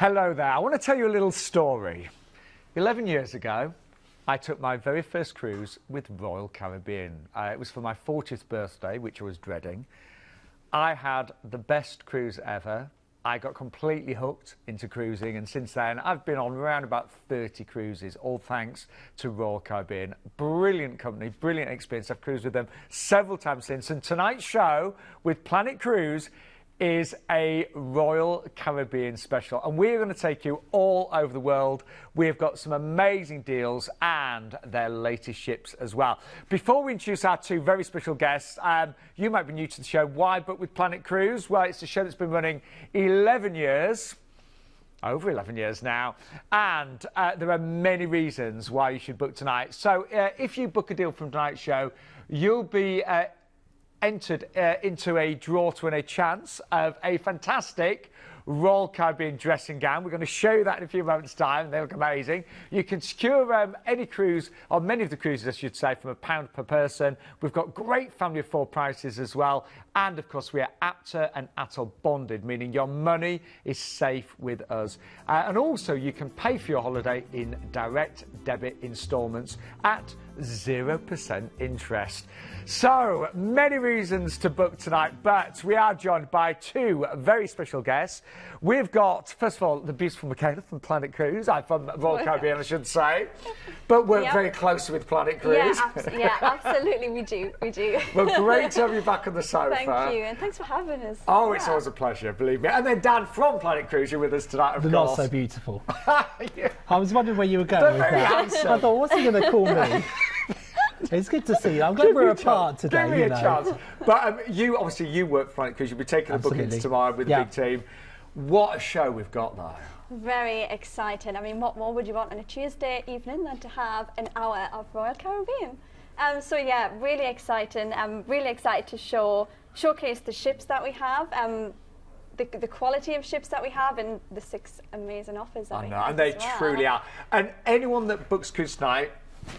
Hello there. I want to tell you a little story. 11 years ago, I took my very first cruise with Royal Caribbean. Uh, it was for my 40th birthday, which I was dreading. I had the best cruise ever. I got completely hooked into cruising, and since then, I've been on around about 30 cruises, all thanks to Royal Caribbean. Brilliant company, brilliant experience. I've cruised with them several times since. And tonight's show with Planet Cruise is a Royal Caribbean special, and we're going to take you all over the world. We've got some amazing deals and their latest ships as well. Before we introduce our two very special guests, um, you might be new to the show. Why book with Planet Cruise? Well, it's a show that's been running 11 years over 11 years now, and uh, there are many reasons why you should book tonight. So, uh, if you book a deal from tonight's show, you'll be uh, entered uh, into a draw to win a chance of a fantastic Royal Caribbean dressing gown. We're going to show you that in a few moments' time. They look amazing. You can secure um, any cruise, or many of the cruises, I should say, from a pound per person. We've got great family of four prices as well. And of course, we are ABTA and ATOL bonded, meaning your money is safe with us. Uh, and also, you can pay for your holiday in direct debit instalments at 0% interest. So, many reasons to book tonight, but we are joined by two very special guests. We've got, first of all, the beautiful Michaela from Planet Cruise. I'm from Royal Caribbean, I should say. But we're Yep. very close with Planet Cruise. Yeah, abs- yeah, absolutely, we do, we do. well, great to have you back on the sofa. Thank you, and thanks for having us. Oh, it's always a pleasure, believe me. And then Dan from Planet Cruise, you're with us tonight, of The course. not so beautiful. Yeah. I was wondering where you were going with that. I thought, what's he going to call me? it's good to see you. I'm glad Give we're apart chance. today. Give me you a know. chance. But um, you, obviously, you work for Planet Cruise. You'll be taking the bookings tomorrow with the big team. What a show we've got, though. Very exciting. I mean, what more would you want on a Tuesday evening than to have an hour of Royal Caribbean? Um, so yeah, really exciting. I'm really excited to show showcase the ships that we have, um, the, the quality of ships that we have, and the six amazing offers that I we know, have. and they as well. truly are. And anyone that books Cruise tonight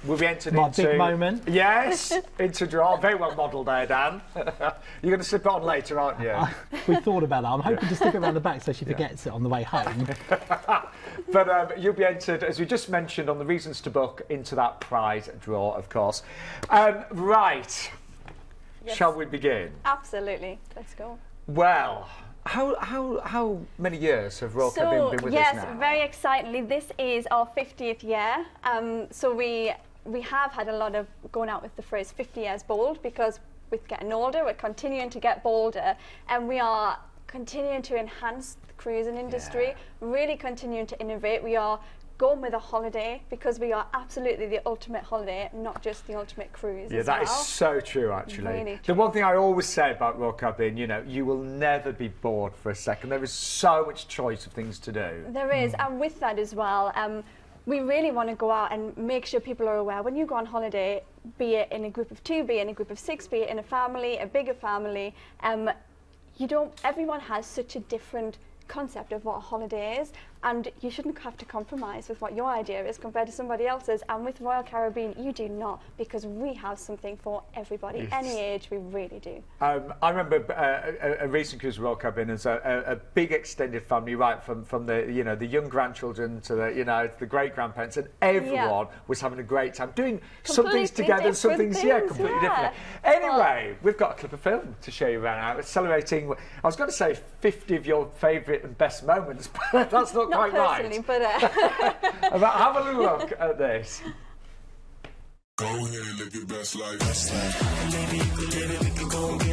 will be entered My into... big moment. Yes, into draw. Very well modelled there, Dan. You're going to slip it on later, aren't you? We thought about that. I'm hoping to stick it around the back so she forgets it on the way home. But um, you'll be entered, as we just mentioned, on the reasons to book into that prize draw, of course. Um, right. Yes. Shall we begin? Absolutely. Let's go. Well, how how how many years have Royal Caribbean So been with yes, us now? very excitingly, this is our 50th year. Um, so we we have had a lot of going out with the phrase 50 years bold because with getting older, we're continuing to get bolder, and we are continuing to enhance the cruising industry. Yeah. Really continuing to innovate. We are going with a holiday because we are absolutely the ultimate holiday, not just the ultimate cruise. Yeah, that is well. so true, actually. Really the true. one thing I always say about Royal Caribbean, you know, you will never be bored for a second. There is so much choice of things to do. There is, and with that as well, um, we really want to go out and make sure people are aware when you go on holiday, be it in a group of two, be it in a group of six, be it in a family, a bigger family, um, you don't. Everyone has such a different concept of what a holiday is, and you shouldn't have to compromise with what your idea is compared to somebody else's. And with Royal Caribbean, you do not, because we have something for everybody, Yes. any age. We really do. Um, I remember uh, a, a recent cruise Royal Caribbean as a, a, a big extended family, right from from the you know the young grandchildren to the you know the great grandparents, and everyone was having a great time doing some things together, some different things yeah completely yeah. different. Anyway, we've got a clip of film to show you right now. It's celebrating. I was going to say 50 of your favourite and best moments, but that's not, Not quite personally, right. but uh, But have a look at this. Go ahead, live your best life. Best life. You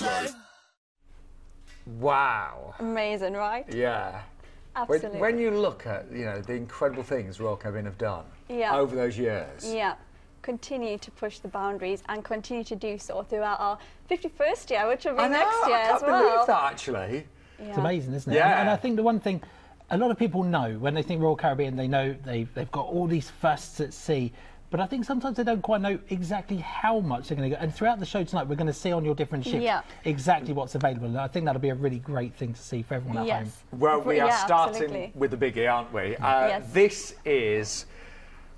life, best life. Wow. amazing, right? Yeah. When, Absolutely. when you look at you know the incredible things Royal Caribbean have done Yeah. over those years, Yeah. continue to push the boundaries and continue to do so throughout our 51st year, which will be know, next year I can't as well. believe that actually. It's amazing, isn't it? Yeah. And, and I think the one thing a lot of people know when they think Royal Caribbean, they know they've, they've got all these firsts at sea. But I think sometimes they don't quite know exactly how much they're going to go. And throughout the show tonight, we're going to see on your different ships Yeah. exactly what's available. And I think that'll be a really great thing to see for everyone at home. Yes. Well, we are Yeah, starting absolutely. with the biggie, aren't we? Uh, Yes. This is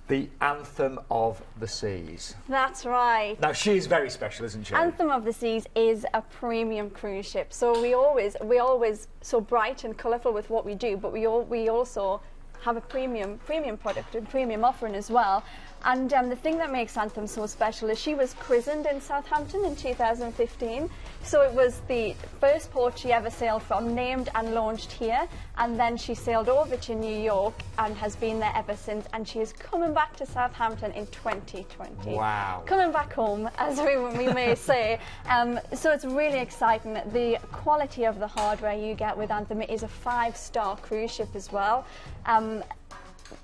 the Anthem of the Seas. That's right. Now, she's very special, isn't she? Anthem of the Seas is a premium cruise ship. So we always we always so bright and colourful with what we do, but we all we also have a premium premium product and premium offering as well. And um, the thing that makes Anthem so special is she was christened in Southampton in 2015. So it was the first port she ever sailed from, named and launched here. And then she sailed over to New York and has been there ever since. And she is coming back to Southampton in 2020 Wow. coming back home, as we, we may say. Um, so it's really exciting. The quality of the hardware you get with Anthem is a five-star cruise ship as well. Um,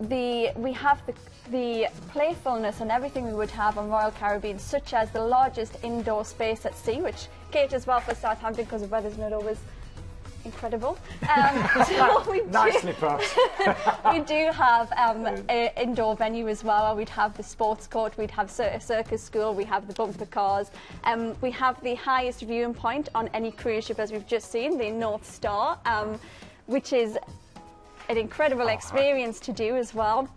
the we have the the playfulness and everything we would have on Royal Caribbean, such as the largest indoor space at sea, which caters well for Southampton because the weather's not always incredible. Um, so we do- Nicely put. we do have um, an indoor venue as well. We'd have the sports court, we'd have cir- circus school, we have the bumper cars. Um, we have the highest viewing point on any cruise ship, as we've just seen, the North Star, um, which is an incredible experience to do as well.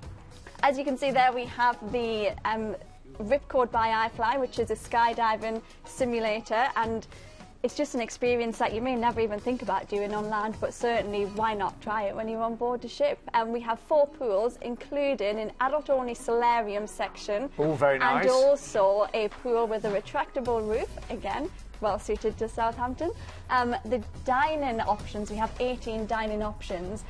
As you can see there, we have the um, Ripcord by iFly, which is a skydiving simulator, and it's just an experience that you may never even think about doing on land, but certainly why not try it when you're on board a ship? And we have four pools, including an adult-only solarium section, Oh, very nice. and also a pool with a retractable roof, again, well suited to Southampton. Um, the dining options, we have 18 dining options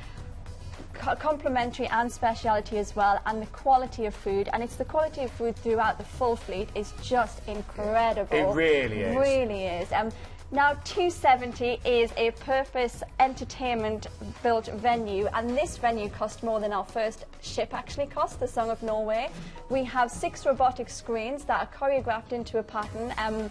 co- complimentary and speciality as well and the quality of food and it's the quality of food throughout the full fleet is just incredible. It really is. really is. Um, now 270 is a purpose entertainment built venue and this venue cost more than our first ship actually cost the song of norway. We have six robotic screens that are choreographed into a pattern. Um,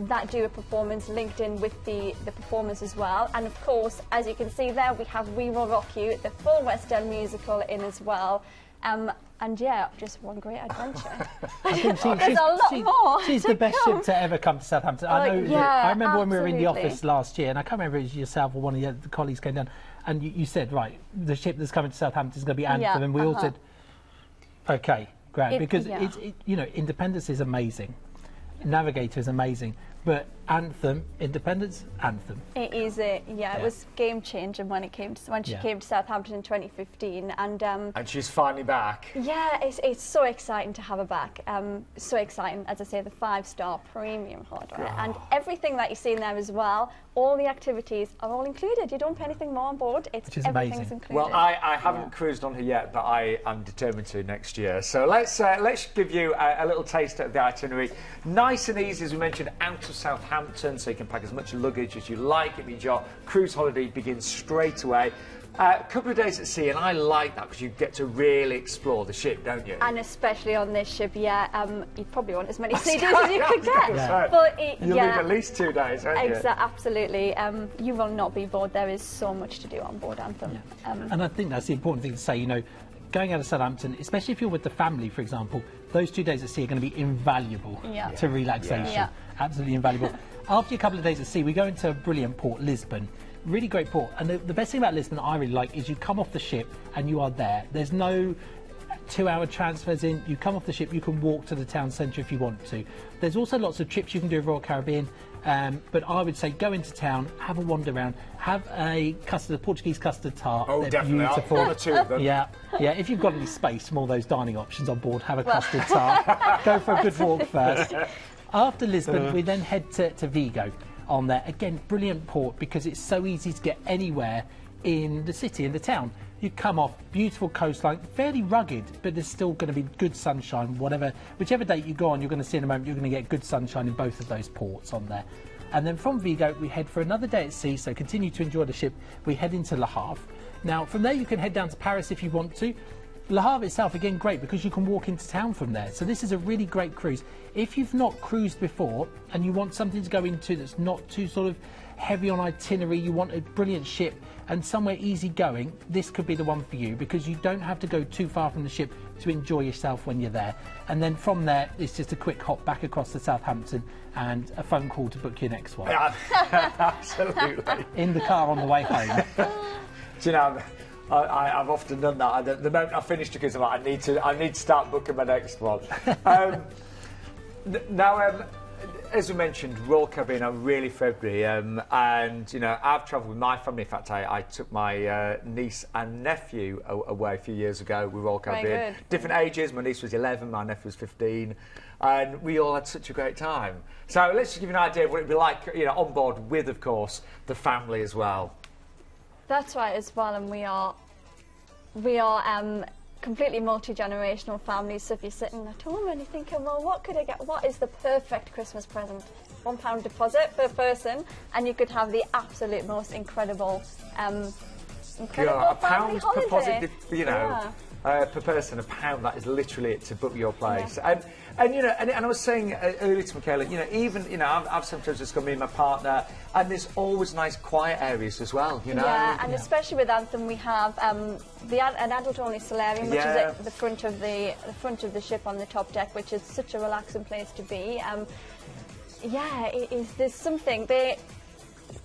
that do a performance linked in with the, the performance as well. And of course, as you can see there, we have We Will Rock You, the full West End musical in as well. Um, and yeah, just one great adventure. She- There's she's, a lot she- more she's the best come. ship to ever come to Southampton. I Uh, know. that- yeah, I remember when we were in the office last year, and I can't remember if it was yourself or one of the, colleagues came down, and you, you said, right, the ship that's coming to Southampton is going to be Anthem, Yeah, and we all uh-huh. said, okay, great, It- because yeah. it's it, you know Independence is amazing, Navigator is amazing, but Anthem, Independence, Anthem. It is a yeah, Yeah. it was game changing when it came to when she Yeah. came to Southampton in 2015, and um, And she's finally back. yeah, it's, it's so exciting to have her back. Um, so exciting, as I say, the five star premium hardware and everything that you see in there as well. All the activities are all included. You don't pay anything more on board. It's Which is everything's amazing. included. Well, I, I haven't cruised on her yet, but I am determined to next year. So let's uh, let's give you a, a little taste of the itinerary. Nice and easy, as we mentioned, out of Southampton, so you can pack as much luggage as you like. It means your cruise holiday begins straight away. Uh, a couple of days at sea, and I like that because you get to really explore the ship, don't you? and especially on this ship, yeah, um, you probably want as many sea days as you could get. say, But it, You'll yeah, leave at least two days, won't you? Absolutely. Um, you will not be bored. There is so much to do on board Anthem. Um, And I think that's the important thing to say, you know, going out of Southampton, especially if you're with the family, for example, those two days at sea are going to be invaluable Yeah. to relaxation. Yeah. Absolutely invaluable. After a couple of days at sea, we go into a brilliant port, Lisbon. Really great port. And the, the best thing about Lisbon that I really like is you come off the ship and you are there. There's no two hour transfers in. You come off the ship, you can walk to the town centre if you want to. There's also lots of trips you can do with Royal Caribbean. Um, but I would say go into town, have a wander around, have a custard, a Portuguese custard tart. Oh, They're definitely. I'll- Beautiful. or two of them. Yeah, yeah. If you've got any space from all those dining options on board, have a custard tart. Go for a good walk first. After Lisbon, uh-huh. we then head to, to Vigo on there. Again, brilliant port because it's so easy to get anywhere in the city, in the town. You come off, beautiful coastline, fairly rugged, but there's still going to be good sunshine, whatever, whichever date you go on, you're going to see in a moment, you're going to get good sunshine in both of those ports on there. And then from Vigo, we head for another day at sea, so continue to enjoy the ship. We head into Le Havre. Now, from there, you can head down to Paris if you want to. Le Havre itself, again, great because you can walk into town from there. So this is a really great cruise. If you've not cruised before and you want something to go into that's not too sort of heavy on itinerary, you want a brilliant ship and somewhere easy going, this could be the one for you because you don't have to go too far from the ship to enjoy yourself when you're there. And then from there, it's just a quick hop back across to Southampton and a phone call to book your next one. Absolutely. In the car on the way home. Do you know, I, I, I've often done that. I, the, the moment I finish the quiz, I'm like, I need to, I need to start booking my next one. Um, th- now, um, as we mentioned, Royal Caribbean are really February, um, and you know, I've travelled with my family. In fact, I, I took my uh, niece and nephew a- away a few years ago with Royal Very Caribbean. Different ages. My niece was 11, my nephew was 15, and we all had such a great time. So let's just give you an idea of what it'd be like, you know, on board with, of course, the family as well. That's right as well, and we are we are um, completely multi generational families. So if you're sitting at home and you're thinking, well, what could I get? What is the perfect Christmas present? One pound deposit per person, and you could have the absolute most incredible, um, incredible Yeah, a family pound holiday. deposit, you know, Yeah. uh, per person, a pound. That is literally it to book your place. And and you know, and, and I was saying uh, earlier to Michaela, you know, even you know, I've, I've sometimes just got me and my partner, and there's always nice quiet areas as well. You know. Yeah, and especially with Anthem, we have um, the ad- an adult-only solarium, which Yeah. is at the front of the the front of the ship on the top deck, which is such a relaxing place to be. Um, yeah, it is. There's something they.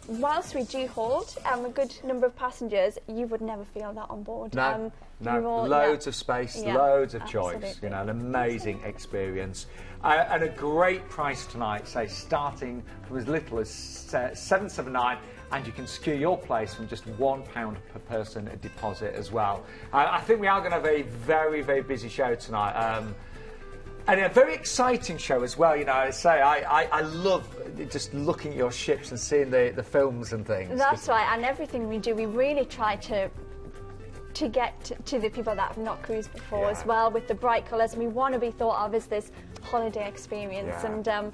Whilst we do hold um, a good number of passengers, you would never feel that on board. No, um, no, all- loads yeah. of space, Yeah, loads of choice. absolutely. You know, an amazing experience, uh, and a great price tonight. Say starting from as little as seven seven nine, and you can secure your place from just one pound per person deposit as well. Uh, I think we are going to have a very very busy show tonight. Um, and a very exciting show as well, you know. I say I, I, I love just looking at your ships and seeing the, the films and things. That's right, and everything we do, we really try to to get to, to the people that have not cruised before Yeah. as well with the bright colours. We want to be thought of as this holiday experience. Yeah. And um,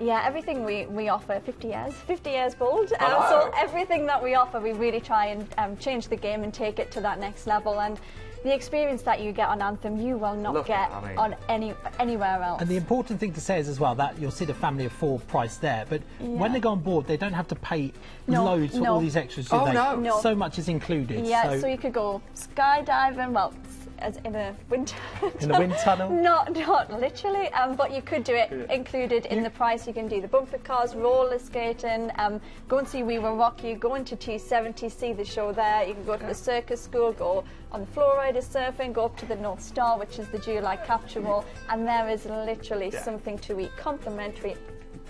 yeah, everything we, we offer, 50 years, 50 years bold. Um, so everything that we offer, we really try and um, change the game and take it to that next level. And the experience that you get on Anthem, you will not Look, get I mean- on any anywhere else. And the important thing to say is as well that you'll see the family of four price there, but when they go on board, they don't have to pay No, loads for no. all these extras. do Oh, they? no. No. So much is included. Yeah, so, so, you could go skydiving, well, s- as in a wind In a wind tunnel? Not, not literally, um, but you could do it included in the price. You can do the bumper cars, roller skating, um, go and see We Will Rock You, go into 270, see the show there. You can go to the circus school, go on the floor rider surfing, go up to the North Star, which is the July capture wall, and there is literally Yeah. something to eat, complimentary.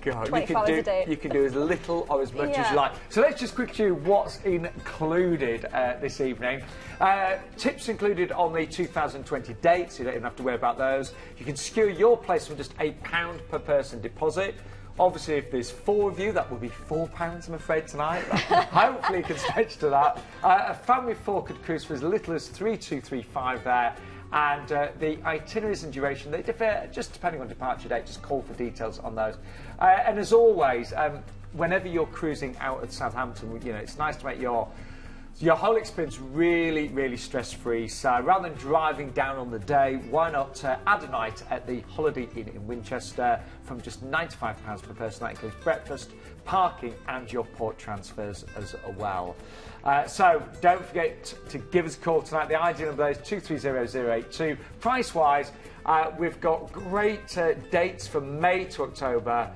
God, you can do you can do as little or as much as you like. So let's just quickly do what's included uh, this evening. Uh, tips included on the 2020 dates. You don't even have to worry about those. You can secure your place from just a pound per person deposit. Obviously, if there's four of you, that will be four pounds, I'm afraid, tonight. Hopefully, you can stretch to that. Uh, a family of four could cruise for as little as 3235 there. And uh, the itineraries and duration, they differ just depending on departure date. Just call for details on those. Uh, and as always, um, whenever you're cruising out of Southampton, you know, it's nice to make your your whole experience really, really stress-free. So rather than driving down on the day, why not uh, add a night at the Holiday Inn in Winchester from just £95 per person. That includes breakfast, parking and your port transfers as well. Uh, so don't forget to give us a call tonight. The ID number is 230082. Price-wise, uh, we've got great uh, dates from May to October.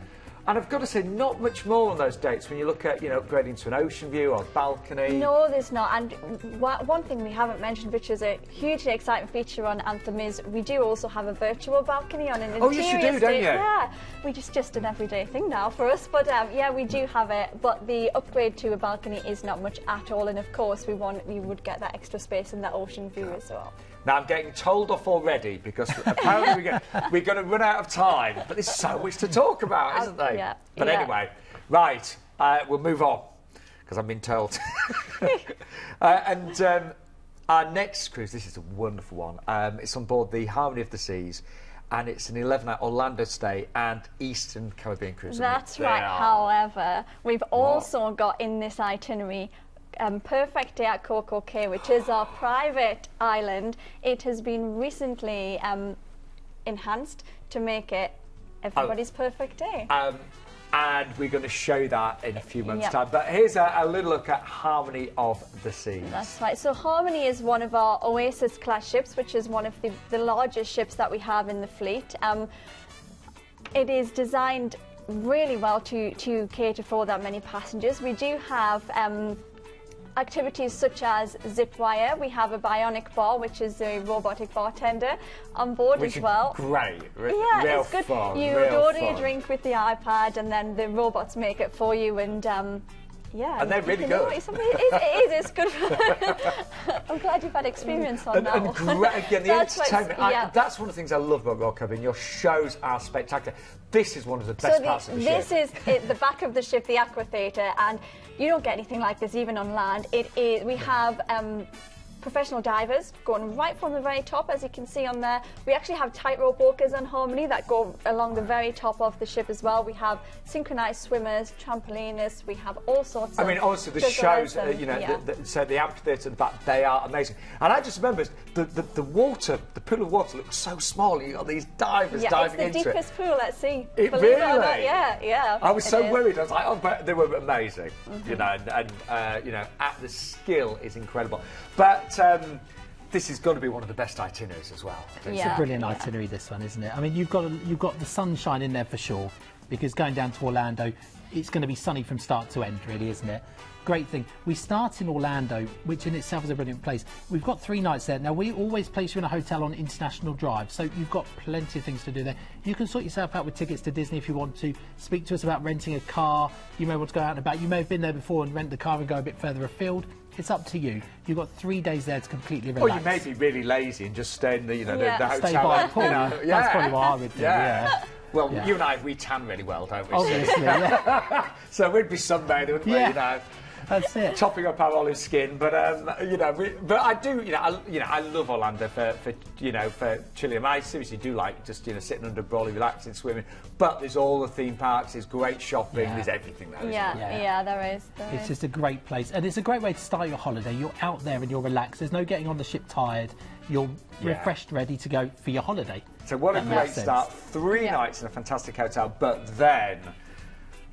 And I've got to say, not much more on those dates when you look at, you know, upgrading to an ocean view or balcony. No, there's not. And one thing we haven't mentioned, which is a hugely exciting feature on Anthem, is we do also have a virtual balcony on an interior Oh, yes, you do, don't you? Yeah, we just just an everyday thing now for us. But um, yeah, we do have it. But the upgrade to a balcony is not much at all. And of course, we want we would get that extra space and that ocean view as well. Now I'm getting told off already because apparently we get, we're going to run out of time. But there's so much to talk about, isn't there? yeah, But yeah. anyway, right, uh, we'll move on because I've been told. uh, and um, our next cruise, this is a wonderful one. Um, it's on board the Harmony of the Seas. And it's an 11-night Orlando stay and Eastern Caribbean cruise. That's right. However, we've also got in this itinerary um, Perfect Day at Coco Cay, which is our private island. It has been recently um, enhanced to make it everybody's perfect day. Um, and we're going to show that in a few months' Yep. time. But here's a, a little look at Harmony of the Seas. That's right. So Harmony is one of our Oasis class ships, which is one of the, the largest ships that we have in the fleet. Um, it is designed really well to, to cater for that many passengers. We do have um, activities such as zip wire. We have a bionic bar, which is a robotic bartender on board Which as is well. great. Re- Yeah, it's good. fun. you real order your drink with the iPad, and then the robots make it for you. And um, yeah, And they're really good. It is. It is. It's good. I'm glad you've had experience on And, that and one. great, again, the That's entertainment. I- yeah. that's one of the things I love about Royal Caribbean. Your shows are spectacular. This is one of the best so parts of the this ship. is it, the back of the ship, the aqua theatre, and you don't get anything like this even on land. It is. We have. Um, Professional divers going right from the very top, as you can see on there. We actually have tightrope walkers on Harmony that go along the very top of the ship as well. We have synchronized swimmers, trampolinists. We have all sorts. I of mean, honestly, the shows, uh, you know, yeah. the, the, so the amphitheatre and that, they are amazing. And I just remember the, the, the water, the pool of water looks so small. You've got these divers yeah, diving it's the deepest it. pool at sea. It believe it or not. really? Yeah, yeah. I was so is. worried. I was like, oh, but they were amazing. Mm-hmm. You know, and, and uh, you know, at the skill is incredible. But um, this is going to be one of the best itineraries as well. It's think. Yeah. Brilliant itinerary, this one, isn't it? I mean, you've got you've got the sunshine in there for sure, because going down to Orlando, it's going to be sunny from start to end, really, isn't it? Great thing. We start in Orlando, which in itself is a brilliant place. We've got three nights there. Now we always place you in a hotel on International Drive, so you've got plenty of things to do there. You can sort yourself out with tickets to Disney if you want to. Speak to us about renting a car. You may want to go out and about. You may have been there before and rent the car and go a bit further afield. It's up to you. You've got three days there to completely Or relax. you may be really lazy and just stay in the, you know, Yeah. the, the hotel. Stay by a and, pool. you know, That's probably what I would do, yeah. Well, Yeah. you and I, we tan really well, don't we? Obviously, yeah. So we'd be sunbathing, wouldn't we? Yeah. You know, That's it. chopping up our olive skin. But um, you know, we, but I do, you know, I, you know, I love Orlando for, for you know for chilling. I seriously do like just you know sitting under a brolly, relaxing, swimming. But there's all the theme parks. There's great shopping. Yeah. There's everything there. isn't Yeah, there? Yeah. yeah, there is. There It's is. just a great place, and it's a great way to start your holiday. You're out there and you're relaxed. There's no getting on the ship tired. You're Yeah. refreshed, ready to go for your holiday. So what a great makes sense. start! Three Yeah. nights in a fantastic hotel, but then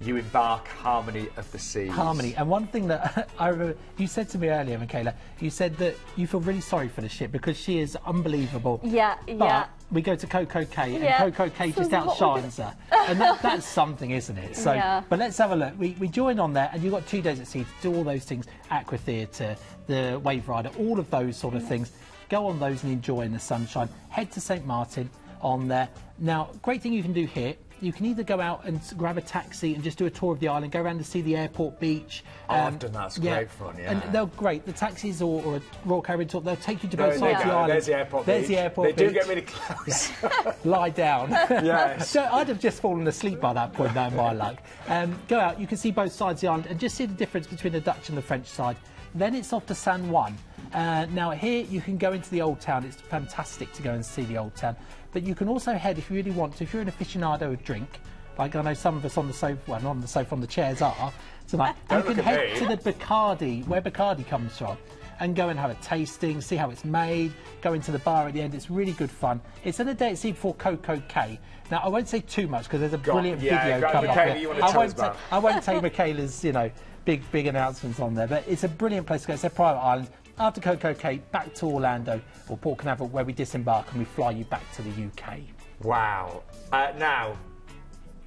you embark Harmony of the Seas. Harmony. And one thing that I remember, you said to me earlier, Michaela, you said that you feel really sorry for the ship because she is unbelievable. Yeah, But yeah. we go to Coco Cay, and Yeah. Coco Cay So just what outshines her, and that, that's something, isn't it? So, Yeah. but let's have a look. We, we join on there, and you've got two days at sea to do all those things: aqua theatre, the wave rider, all of those sort of things. Go on those and enjoy in the sunshine. Head to St Martin on there. Now, great thing you can do here. You can either go out and grab a taxi and just do a tour of the island, go around to see the airport beach. Oh, I've done that. It's great fun, yeah. And they're great. The taxis or, or a Royal Caribbean tour, they'll take you to both you sides of the island. There's the airport. There's beach. the airport They do get really close. Lie down. Yes. so I'd have just fallen asleep by that point, knowing my luck. Um, go out, you can see both sides of the island and just see the difference between the Dutch and the French side. Then it's off to San Juan. Uh, now here you can go into the old town. It's fantastic to go and see the old town. But you can also head if you really want to. If you're an aficionado of drink, like I know some of us on the sofa, well, not on the sofa, on the chairs are tonight, you can head me. to the Bacardi, where Bacardi comes from, and go and have a tasting, see how it's made, go into the bar at the end. It's really good fun. It's on a day at sea before Coco Cay. Now, I won't say too much because there's a brilliant Yeah, video coming up. Michaela, here. I won't I won't take Michaela's, you know, big, big announcements on there, but it's a brilliant place to go. It's a private island. After Coco Cay, back to Orlando or Port Canaveral, where we disembark and we fly you back to the UK. Wow. Uh, now,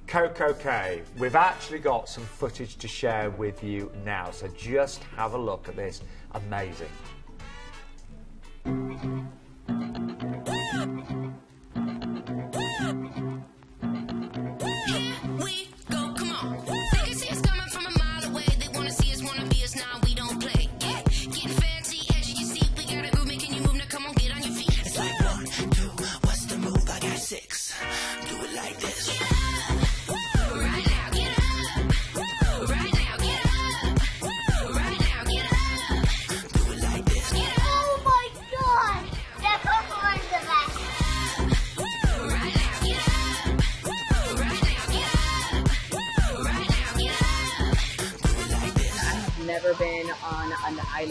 Coco Cay, we've actually got some footage to share with you now, so just have a look at this. Amazing.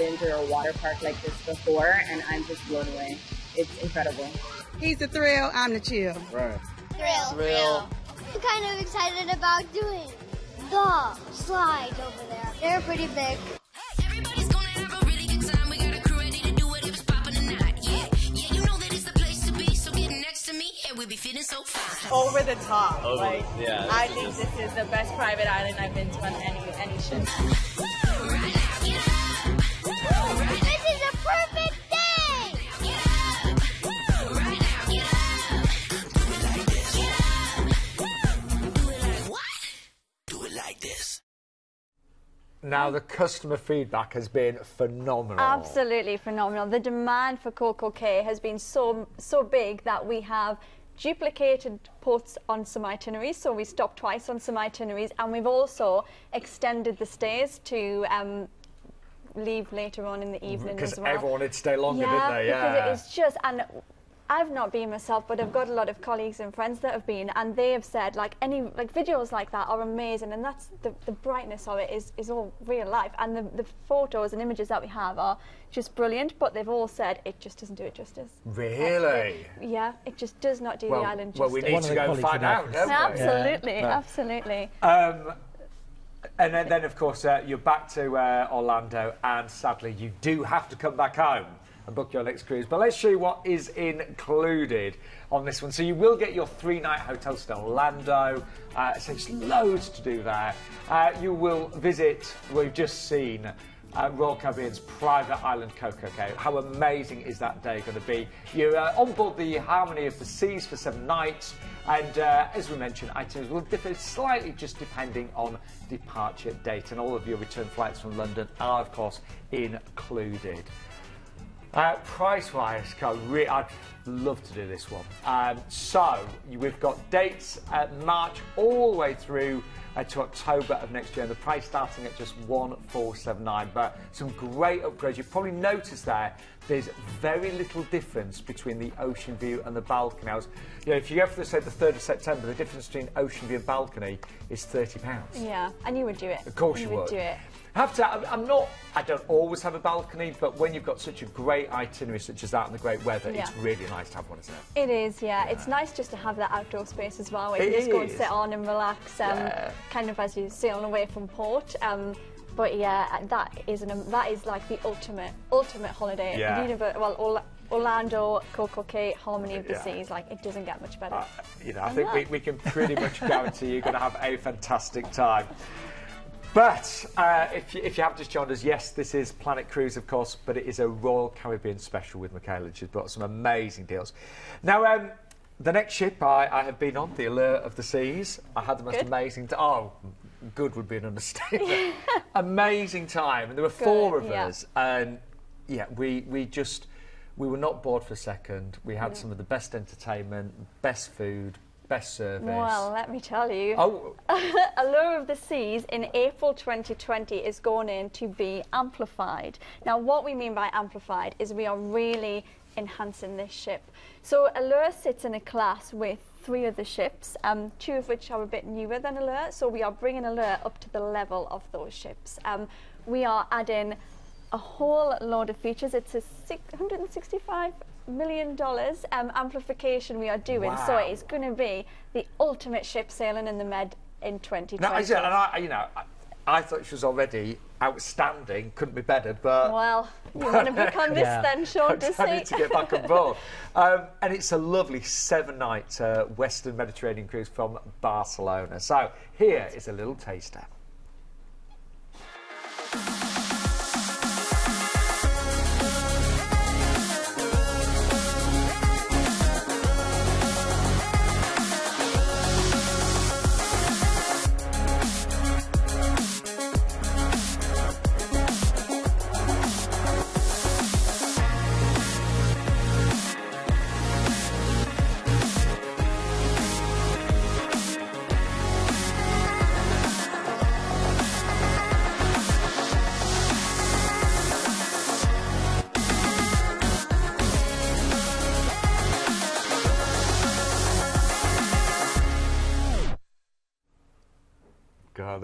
Island or a water park like this before, and I'm just blown away. It's incredible. He's the thrill, I'm the chill. Thrill. Thrill. I'm kind of excited about doing the slide over there. They're pretty big. Everybody's gonna have a really good time. We got a crew ready to do whatever's popping tonight. Yeah, yeah, you know that it's the place to be. So get next to me, and we'll be feeling so fine. Over the top. Over- like, yeah, I think just- this is the best private island I've been to on any any ship. Now, the customer feedback has been phenomenal. Absolutely phenomenal. The demand for Coco Cay has been so so big that we have duplicated ports on some itineraries. So we stopped twice on some itineraries, and we've also extended the stays to um, leave later on in the evening Because as well. Because everyone would stay longer, yeah, didn't they? Yeah. because it is just and. I've not been myself, but I've got a lot of colleagues and friends that have been, and they have said like any like videos like that are amazing, and that's the, the brightness of it is, is all real life, and the, the photos and images that we have are just brilliant. But they've all said it just doesn't do it justice. Really? Yeah, it just does not do Well, the island well, justice. we need to go and find out, office. Absolutely, Yeah. absolutely. Um, and then, then of course, uh, you're back to uh, Orlando, and sadly, you do have to come back home and book your next cruise. But let's show you what is included on this one. So you will get your three-night hotel stay in Orlando. Uh, so there's loads to do there. Uh, you will visit. We've just seen. Uh, Royal Caribbean's private island Coco Cay. How amazing is that day going to be? You're uh, on board the Harmony of the Seas for seven nights, and uh, as we mentioned, itineraries will differ slightly just depending on departure date, and all of your return flights from London are, of course, included. Uh, price-wise, Carl, re- I'd love to do this one. Um, so we've got dates at March all the way through uh, to October of next year, and the price starting at just one four seven nine. But some great upgrades. You've probably noticed there. There's very little difference between the ocean view and the balcony. I was, you know, if you go for the say the third of September, the difference between ocean view and balcony is thirty pounds. Yeah, and you would do it. Of course you, would. do it. Have to. I'm- not. I don't always have a balcony, but when you've got such a great itinerary, such as that, and the great weather, it's really nice to have one, isn't it? It is, yeah. It's nice just to have that outdoor space as well, where you It can just go and sit on and relax, um, Yeah. kind of as you sail away from port. Um, but yeah, that is an that is like the ultimate ultimate holiday. Yeah. Univer- well, Orla- Orlando, Coco Cay, Harmony of the Yeah. Seas. Like it doesn't get much better. Uh, you know, I think we, we can pretty much guarantee you're going to have a fantastic time. But uh, if, you, if you have just joined us, yes, this is Planet Cruise, of course, but it is a Royal Caribbean special with Michaela. She's brought some amazing deals. Now, um, the next ship I, I have been on, the Allure of the Seas, I had the most Good. amazing. T- oh, good would be an understatement. amazing time, and there were four of yeah. us, and yeah, we we just we were not bored for a second. We had some of the best entertainment, best food, best service. Well, let me tell you. Oh, Allure of the Seas in April 2020 is going in to be amplified. Now, what we mean by amplified is we are really enhancing this ship. So, Allure sits in a class with three other ships, um, two of which are a bit newer than Allure. So, we are bringing Allure up to the level of those ships. Um, we are adding a whole load of features. It's a six, 165 million dollars um, amplification we are doing. So it is going to be the ultimate ship sailing in the Med in 2020. no, I said, and I, you know, I, I thought she was already outstanding. Couldn't be better, but. well, you want to book on this Yeah. then, Sean, to I need to get back on board. Um, and it's a lovely seven-night uh, Western Mediterranean cruise from Barcelona. So here is a little taster.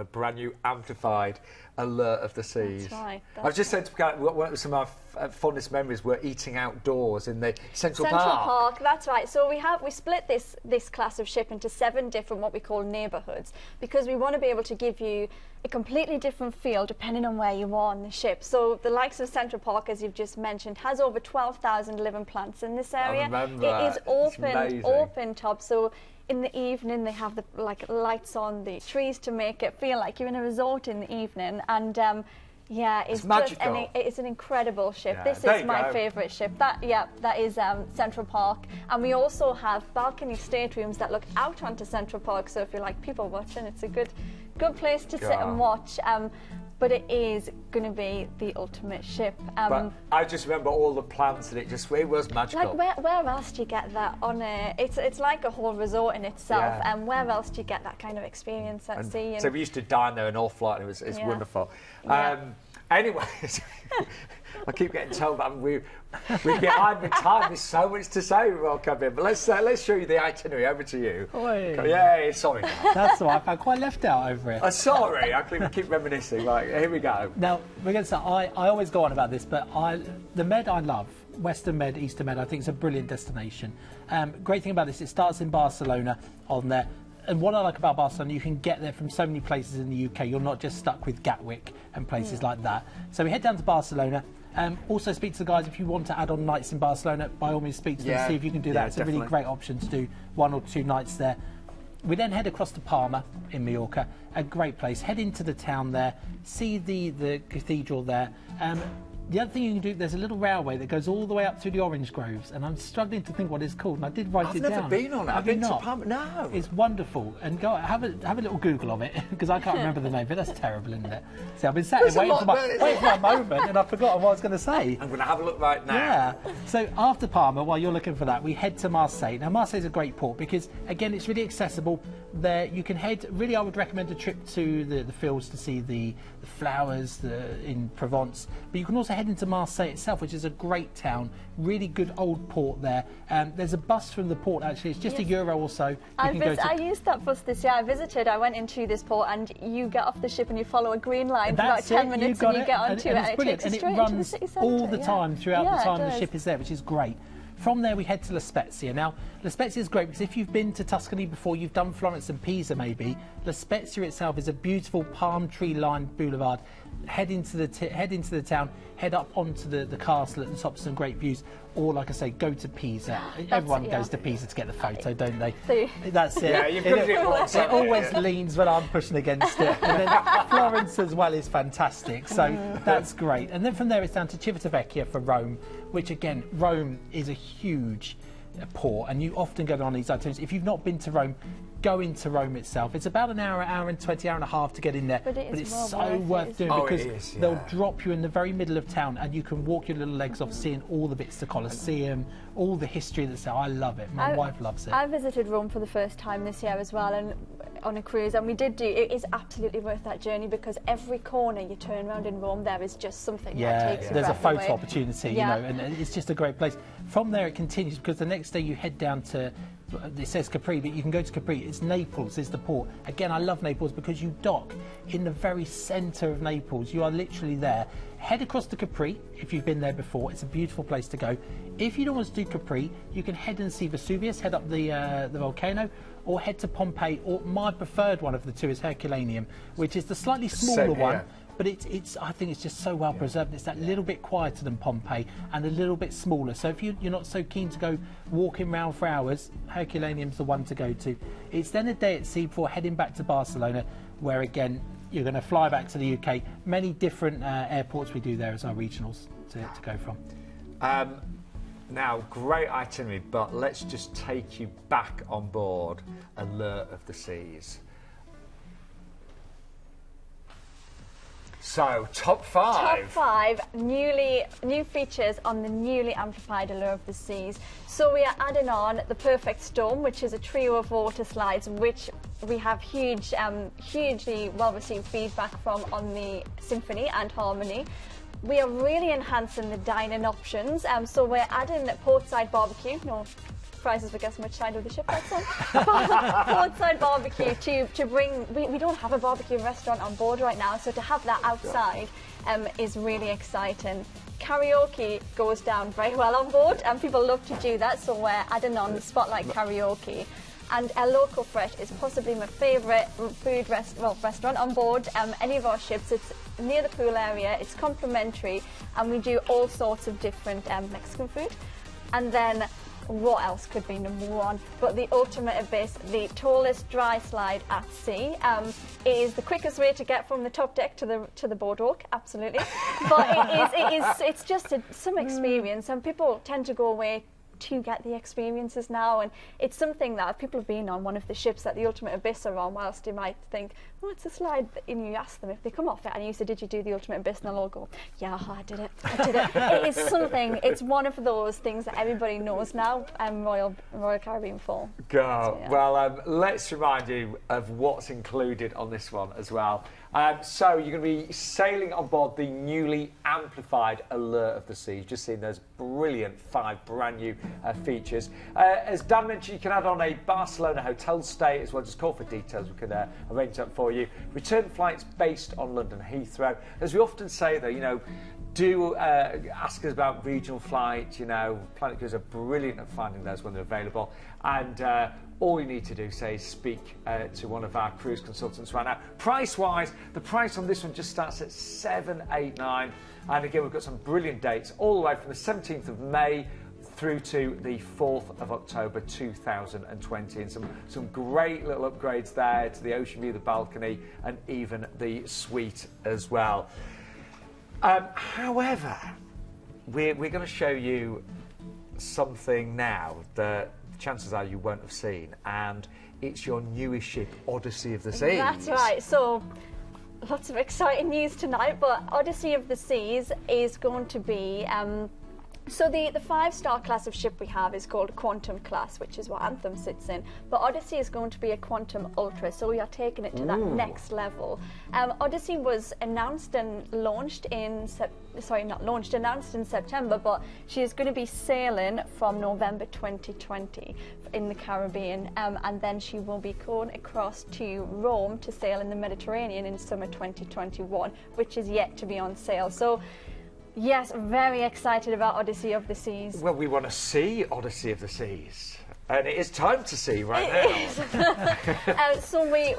The brand new amplified Allure of the Seas. right, I was just Kat, what- what some of my fondest memories were eating outdoors in the Central, Park. Central Park. Park. that's right. So we have we split this this class of ship into seven different what we call neighbourhoods because we want to be able to give you a completely different feel depending on where you are on the ship. So the likes of Central Park, as you've just mentioned, has over 12,000 living plants in this area. remember It is open, open top. So in the evening they have the like lights on the trees to make it feel like you're in a resort in the evening and. Um, yeah, it's, It's just an, it's an incredible ship. Yeah, This is my go. favourite ship. That yeah, that is um, Central Park, and we also have balcony staterooms that look out onto Central Park. So if you like people watching, it's a good, good place to sit and watch. Um, but it is going to be the ultimate ship. Um, But I just remember all the plants and it just it was magical. like where, where else do you get that on a? It's it's like a whole resort in itself. Yeah. And where else do you get that kind of experience at And sea? so we used to dine there an awful lot, and it was it's Yeah. wonderful. Yeah. Anyway, I keep getting told that we we're behind the time. There's so much to say I come in, but let's uh, let's show you the itinerary. Over to you. Oi. Yeah, sorry. That's all right. I felt quite left out over it. Uh, sorry, I keep, keep reminiscing. Right, here we go. Now, we're going to start. I, I always go on about this, but I, the Med I love, Western Med, Eastern Med, I think it's a brilliant destination. Um, great thing about this, it starts in Barcelona on there. And what I like about Barcelona, you can get there from so many places in the UK. You're not just stuck with Gatwick and places like that. So we head down to Barcelona. Um, also speak to the guys if you want to add on nights in Barcelona. By all means, speak to them, Yeah, see if you can do yeah, that. It's a really great option to do one or two nights there. We then head across to Palma in Mallorca, a great place. Head into the town there, see the, the cathedral there. Um, the other thing you can do, there's a little railway that goes all the way up through the orange groves, and I'm struggling to think what it's called, and I did write I've it never been on it. Have I've been to not? Palma- no. It's wonderful, and go have a have a little Google of it because I can't remember the name, but that's terrible, isn't it? See, I've been sat There's a there waiting for, my, waiting for my moment, and I've forgotten what I was going to say. I'm going to have a look right now. Yeah. So after Palma, while you're looking for that, we head to Marseille. Now Marseille's a great port because again, it's really accessible. There, you can head. Really, I would recommend a trip to the, the fields to see the, the flowers the, in Provence. But you can also head into Marseille itself, which is a great town. Really good old port there. Um, there's a bus from the port actually. It's just a euro or so. You I, can go vis- to- I used that bus this year. I visited. I went into this port, and you get off the ship and you follow a green line for about ten it, minutes, got and you it, get onto and it, and it brilliant, takes you and straight into the runs city all the yeah. time throughout Yeah, the time the ship is there, which is great. From there, we head to La Spezia. Now, La Spezia is great because if you've been to Tuscany before, you've done Florence and Pisa maybe. La Spezia itself is a beautiful palm tree lined boulevard. Head into the t- head into the town, head up onto the, the castle at the top, some great views. Or, like I say, go to Pisa. Everyone yeah. goes to Pisa to get the photo, don't they? So- That's it. Yeah, you've got to it It haven't always leans when I'm pushing against it. And then Florence as well is fantastic. So that's great. And then from there it's down to Civitavecchia for Rome, which again, Rome is a huge uh, port and you often go on these itineraries. If you've not been to Rome, go into Rome itself. It's about an hour, hour and 20, hour and a half to get in there. But it is it's well so worth it, worth doing? Oh, because is, they'll drop you in the very middle of town and you can walk your little legs off seeing all the bits, the Colosseum, all the history that's there. I love it. My I- wife loves it. I visited Rome for the first time this year as well, and on a cruise, and we did do. It is absolutely worth that journey because every corner you turn around in Rome, there is just something Yeah, that takes your there's a photo away. opportunity, Yeah. you know, and and it's just a great place. From there, it continues because the next day you head down to. It says Capri, but you can go to Capri. It's Naples, is the port. Again, I love Naples because you dock in the very centre of Naples. You are literally there. Head across to Capri if you've been there before. It's a beautiful place to go. If you don't want to do Capri, you can head and see Vesuvius, head up the uh, the volcano, or head to Pompeii. Or my preferred one of the two is Herculaneum, which is the slightly smaller Same one. But it's, it's, I think it's just so well preserved. It's that little bit quieter than Pompeii and a little bit smaller. So if you, you're not so keen to go walking around for hours, Herculaneum's the one to go to. It's then a day at sea before heading back to Barcelona, where again you're going to fly back to the UK. Many different uh, airports we do there as our regionals to, to go from. Um, now, great itinerary, but let's just take you back on board Allure of the Seas. So, top five. Top five. newly new features on the newly amplified Allure of the Seas. So we are adding on the Perfect Storm, which is a trio of water slides, which we have huge, um, hugely well received feedback from on the Symphony and Harmony. We are really enhancing the dining options. Um, so we're adding portside barbecue, no prices for guess much side of the ship that's on. Portside barbecue to, to bring, we, we don't have a barbecue restaurant on board right now, so to have that outside um, is really exciting. Karaoke goes down very well on board and people love to do that, so we're adding on spotlight karaoke. And El Loco Fresh is possibly my favourite food rest- well, restaurant on board um, any of our ships. It's near the pool area, it's complimentary, and we do all sorts of different um, Mexican food. And then what else could be number one? But the Ultimate Abyss, the tallest dry slide at sea. Um, it is the quickest way to get from the top deck to the to the boardwalk, absolutely. but it is, it is it's just a, some experience, and people tend to go away to get the experiences now and it's something that if people have been on one of the ships that the ultimate abyss are on whilst you might think oh it's a slide and you ask them if they come off it and you say did you do the ultimate abyss and they'll all go yeah I did it I did it it is something it's one of those things that everybody knows now um, Royal Royal Caribbean Fall Go. yeah. Well, um, let's remind you of what's included on this one as well. Um, so you're going to be sailing on board the newly amplified Allure of the Seas. Just seen those brilliant five brand new uh, features. Uh, as Dan mentioned, you can add on a Barcelona hotel stay as well. Just call for details. We can uh, arrange that for you. Return flights based on London Heathrow. As we often say, though, you know, do uh, ask us about regional flights. You know, Planet Cruise are brilliant at finding those when they're available. And uh, all you need to do, say, is speak uh, to one of our cruise consultants right now. Price-wise, the price on this one just starts at seven, eight, nine. And again, we've got some brilliant dates all the way from the 17th of May through to the 4th of October 2020 and some, some great little upgrades there to the ocean view, the balcony and even the suite as well. Um, however, we're, we're going to show you something now that chances are you won't have seen, and it's your newest ship, Odyssey of the Seas. That's right. So, lots of exciting news tonight. But Odyssey of the Seas is going to be. Um, so the, the five-star class of ship we have is called Quantum class, which is what Anthem sits in. But Odyssey is going to be a Quantum Ultra, so we are taking it to that next level. Um, Odyssey was announced and launched in Sep- sorry, not launched, announced in September, but she is going to be sailing from November 2020 in the Caribbean, um, and then she will be going across to Rome to sail in the Mediterranean in summer 2021, which is yet to be on sale. So. Yes, very excited about Odyssey of the Seas. Well, we want to see Odyssey of the Seas. And it is time to see right It now. uh, so we,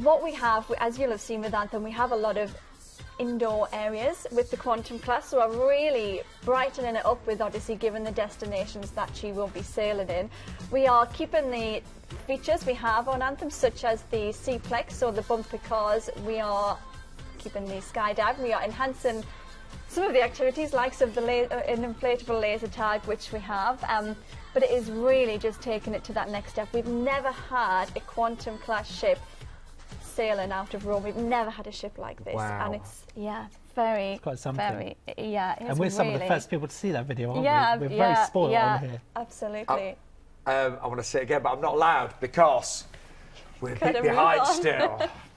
what we have, as you'll have seen with Anthem, we have a lot of indoor areas with the Quantum class. So I'm really brightening it up with Odyssey, given the destinations that she will be sailing in. We are keeping the features we have on Anthem, such as the Seaplex, or the bumper cars. We are keeping the skydive. We are enhancing some of the activities, likes of the la- uh, an inflatable laser tag, which we have. Um, but it is really just taking it to that next step. We've never had a quantum class ship sailing out of Rome. We've never had a ship like this, Wow. and it's yeah, very, quite something. very yeah. It's And we're some of the first people to see that video, aren't Yeah, we? We're yeah, very spoiled yeah, on here. Absolutely. um, I want to say it again, but I'm not allowed because we're a bit behind still.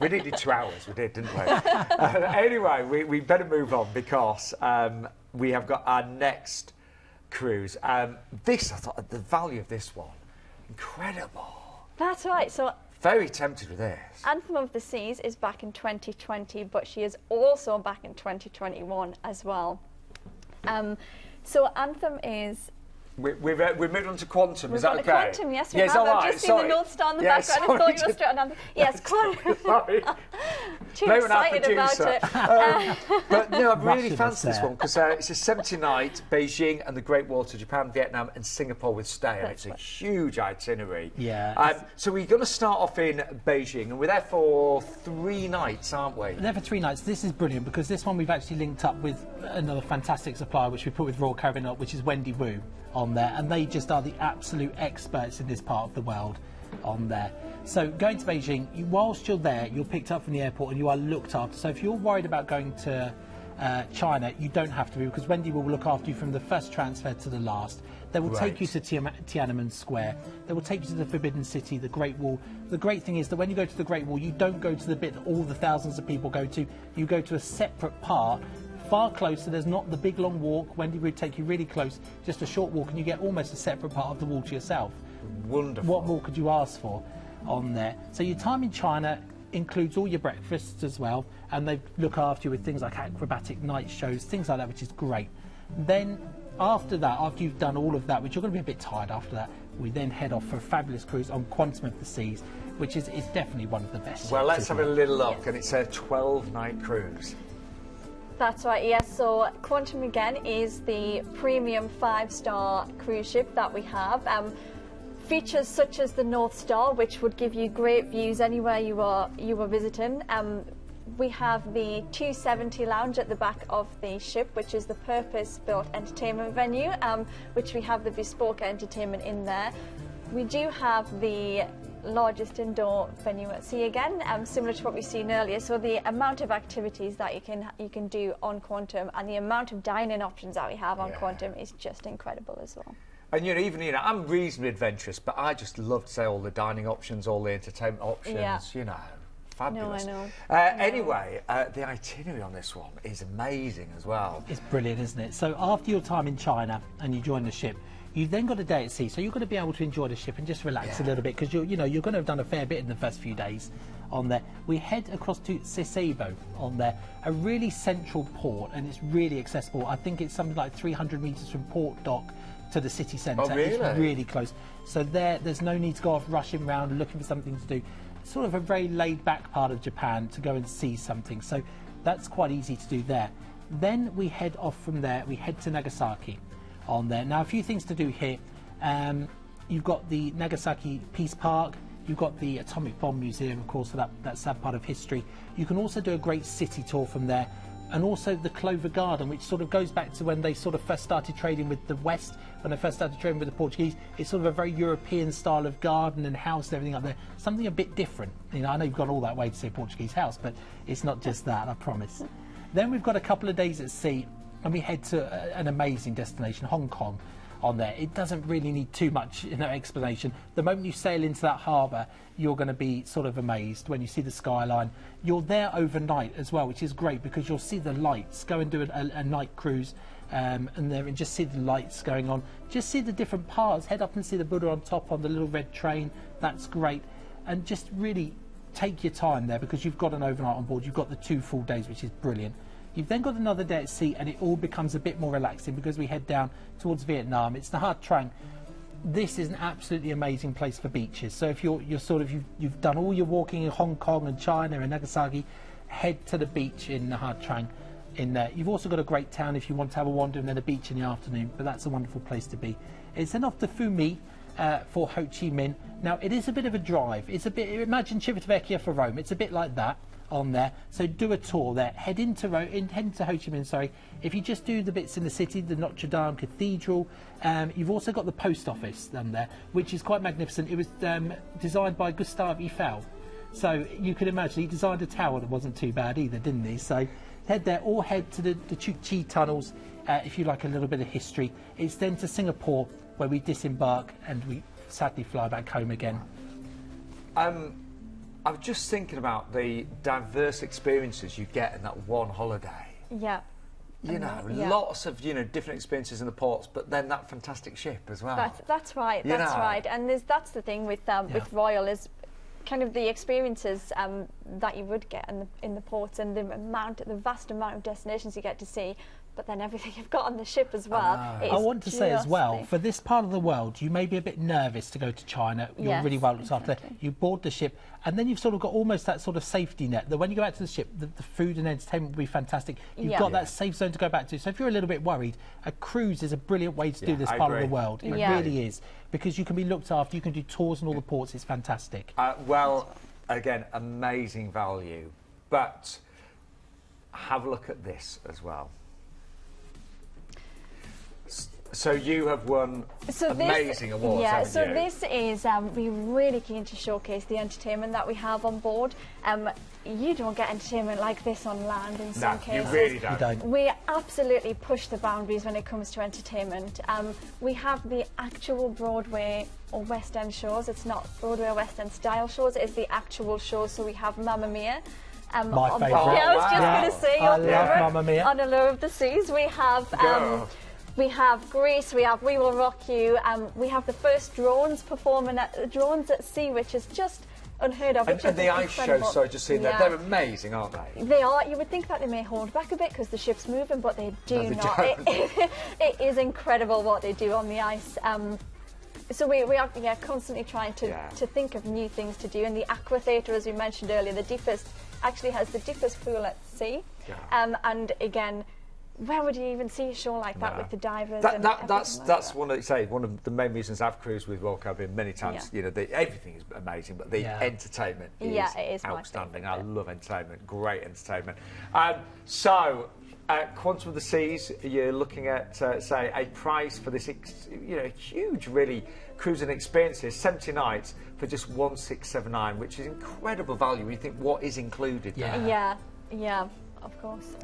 we needed two hours, we did, didn't we? uh, anyway, we, we better move on because um, we have got our next cruise. Um, this, I thought, the value of this one, incredible. That's right. So Very tempted with this. Anthem of the Seas is back in 2020, but she is also back in 2021 as well. Um, so Anthem is We, we've, uh, we've moved on to quantum, We've is that okay? quantum, yes, we Yes, have. I've right, just seen the North Star in the Yeah, background. I thought you were straight on Yes, quantum. Sorry. Too Blame on our excited about it. Um, but no, I really fancy this one because uh, it's a 70 night Beijing and the Great Wall to Japan, Vietnam, and Singapore with stay. And it's a huge itinerary. Yeah. Um, so we're going to start off in Beijing, and we're there for three nights, aren't we? There for three nights. This is brilliant because this one we've actually linked up with another fantastic supplier, which we put with Royal Caribbean, which is Wendy Wu on there, and they just are the absolute experts in this part of the world on there. So going to Beijing, you, whilst you're there, you're picked up from the airport and you are looked after. So if you're worried about going to uh, China, you don't have to be because Wendy will look after you from the first transfer to the last. They will take you to Tiananmen Square. They will take you to the Forbidden City, the Great Wall. The great thing is that when you go to the Great Wall, you don't go to the bit that all the thousands of people go to. You go to a separate part far closer. There's not the big long walk. Wendy would take you really close, just a short walk, and you get almost a separate part of the wall to yourself. Wonderful. What more could you ask for on there? So your time in China includes all your breakfasts as well, and they look after you with things like acrobatic night shows, things like that, which is great. Then after that, after you've done all of that, which you're going to be a bit tired after that, we then head off for a fabulous cruise on Quantum of the Seas, which is, is definitely one of the best. Well, let's have well. a little look, and it's a 12 night cruise. That's right, yes. So Quantum again is the premium five star cruise ship that we have. Um, features such as the North Star, which would give you great views anywhere you are you are visiting. Um, we have the 270 lounge at the back of the ship, which is the purpose-built entertainment venue, um, which we have the bespoke entertainment in there. We do have the largest indoor venue at sea again, um, similar to what we've seen earlier. So the amount of activities that you can you can do on Quantum and the amount of dining options that we have on Yeah. Quantum is just incredible as well. And you know, even you know, I'm reasonably adventurous, but I just love to say all the dining options, all the entertainment options. Yeah. You know, fabulous. know. Uh, I know. Anyway, uh, the itinerary on this one is amazing as well. It's brilliant, isn't it? So after your time in China and you join the ship, you've then got a day at sea. So you're going to be able to enjoy the ship and just relax a little bit because you're, you know, you're going to have done a fair bit in the first few days on there. We head across to Sasebo on there, a really central port, and it's really accessible. I think it's something like 300 metres from port dock to the city oh, centre. Oh, really? It's really close. So there, there's no need to go off rushing around looking for something to do. It's sort of a very laid-back part of Japan to go and see something. So that's quite easy to do there. Then we head off from there. We head to Nagasaki on there. Now, a few things to do here. Um, you've got the Nagasaki Peace Park. You've got the Atomic Bomb Museum, of course, for that, that sad part of history. You can also do a great city tour from there. And also the Glover Garden, which sort of goes back to when they sort of first started trading with the West, when they first started trading with the Portuguese. It's sort of a very European style of garden and house and everything up there. Something a bit different. You know, I know you've gone all that way to say Portuguese house, but it's not just that, I promise. Then we've got a couple of days at sea, and we head to a- an amazing destination, Hong Kong. On there, it doesn't really need too much you know, explanation. The moment you sail into that harbour, you're going to be sort of amazed when you see the skyline. You're there overnight as well, which is great because you'll see the lights. Go and do a, a, a night cruise, um, and there and just see the lights going on. Just see the different parts. Head up and see the Buddha on top on the little red train. That's great, and just really take your time there because you've got an overnight on board. You've got the two full days, which is brilliant. You've then got another day at sea, and it all becomes a bit more relaxing because we head down towards Vietnam. It's the Nha Trang. This is an absolutely amazing place for beaches. So if you're you're sort of you've, you've done all your walking in Hong Kong and China and Nagasaki, head to the beach in the Nha Trang. In there, you've also got a great town if you want to have a wander and then a beach in the afternoon. But that's a wonderful place to be. It's then off to Phu My uh, for Ho Chi Minh. Now it is a bit of a drive. It's a bit. Imagine Civitavecchia for Rome. It's a bit like that on there. So do a tour there. Head into Ro- in, head into Ho Chi Minh. Sorry. If you just do the bits in the city, the Notre Dame Cathedral. Um, you've also got the post office down there, which is quite magnificent. It was um, designed by Gustave Eiffel. So you can imagine he designed a tower that wasn't too bad either, didn't he? So head there or head to the, the Cu Chi tunnels uh, if you like a little bit of history. It's then to Singapore where we disembark and we sadly fly back home again. Um, I was just thinking about the diverse experiences you get in that one holiday. Yeah. You know, yeah. lots of you know different experiences in the ports, but then that fantastic ship as well. That's that's right. You That's know. right. And there's, that's the thing with um, with Royal is kind of the experiences um, that you would get in the in the ports and the amount, the vast amount of destinations you get to see. But then everything you've got on the ship as well. know. is I want to say as well, for this part of the world, you may be a bit nervous to go to China. You're Yes, really well looked after. You board the ship, and then you've sort of got almost that sort of safety net that when you go back to the ship, the, the food and entertainment will be fantastic. You've Yeah. got that safe zone to go back to. So if you're a little bit worried, a cruise is a brilliant way to do this I part of the world. It Yeah. really is because you can be looked after. You can do tours in all the ports. It's fantastic. Uh, well, again, amazing value, but have a look at this as well. S- So you have won So amazing this, awards, Yeah, so you? this is um, we're really keen to showcase the entertainment that we have on board. Um, you don't get entertainment like this on land in no, some you cases. really don't. You don't. We absolutely push the boundaries when it comes to entertainment. Um, we have the actual Broadway or West End shows. It's not Broadway or West End style shows. It's the actual shows. So we have Mamma Mia. Um, My favourite. Yeah, I was Oh, just wow. going to say. I your love Mamma Mia. On a Allure of the Seas, we have. We have Grease, we have We Will Rock You, um, we have the first drones performing at the drones at sea, which is just unheard of. And, and the ice show, sorry, just seeing Yeah. that, they're amazing, aren't they? They are. You would think that they may hold back a bit because the ship's moving, but they do No, they not. It, it is incredible what they do on the ice. Um, so we, we are yeah, constantly trying to, Yeah. to think of new things to do. And the aqua theatre, as we mentioned earlier, the deepest actually has the deepest pool at sea. Yeah. Um, and again, where would you even see a show like that No. with the divers? That, and that, that's like that's that? one of say one of the main reasons I've cruised with Royal Caribbean many times. Yeah. You know, the, everything is amazing, but the Yeah. entertainment is, Yeah, it is my outstanding. I love entertainment, great entertainment. Um, so. Uh, Quantum of the Seas, you're looking at, uh, say, a price for this, ex- you know, huge, really cruising experiences, 70 nights for just 1679, which is incredible value. You think what is included Yeah. there? Yeah, yeah, of course.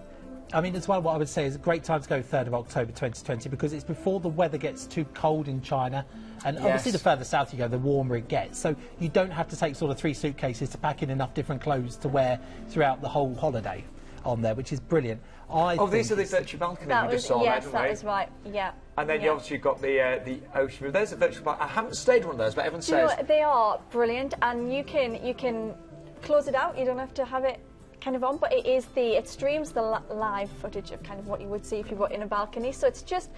I mean, as well, what I would say is a great time to go 3rd of October 2020 because it's before the weather gets too cold in China. And obviously, the further south you go, the warmer it gets. So you don't have to take sort of three suitcases to pack in enough different clothes to wear throughout the whole holiday on there, which is brilliant. I Oh, these are the virtual balcony That we was just saw yes, there, that didn't is right. Yeah. And then yeah. you obviously got the uh, the ocean view. There's a virtual bar. I haven't stayed one of those, but everyone Do you know says they are brilliant, and you can you can close it out. You don't have to have it kind of on, but it is the it streams the live footage of kind of what you would see if you were in a balcony. So it's just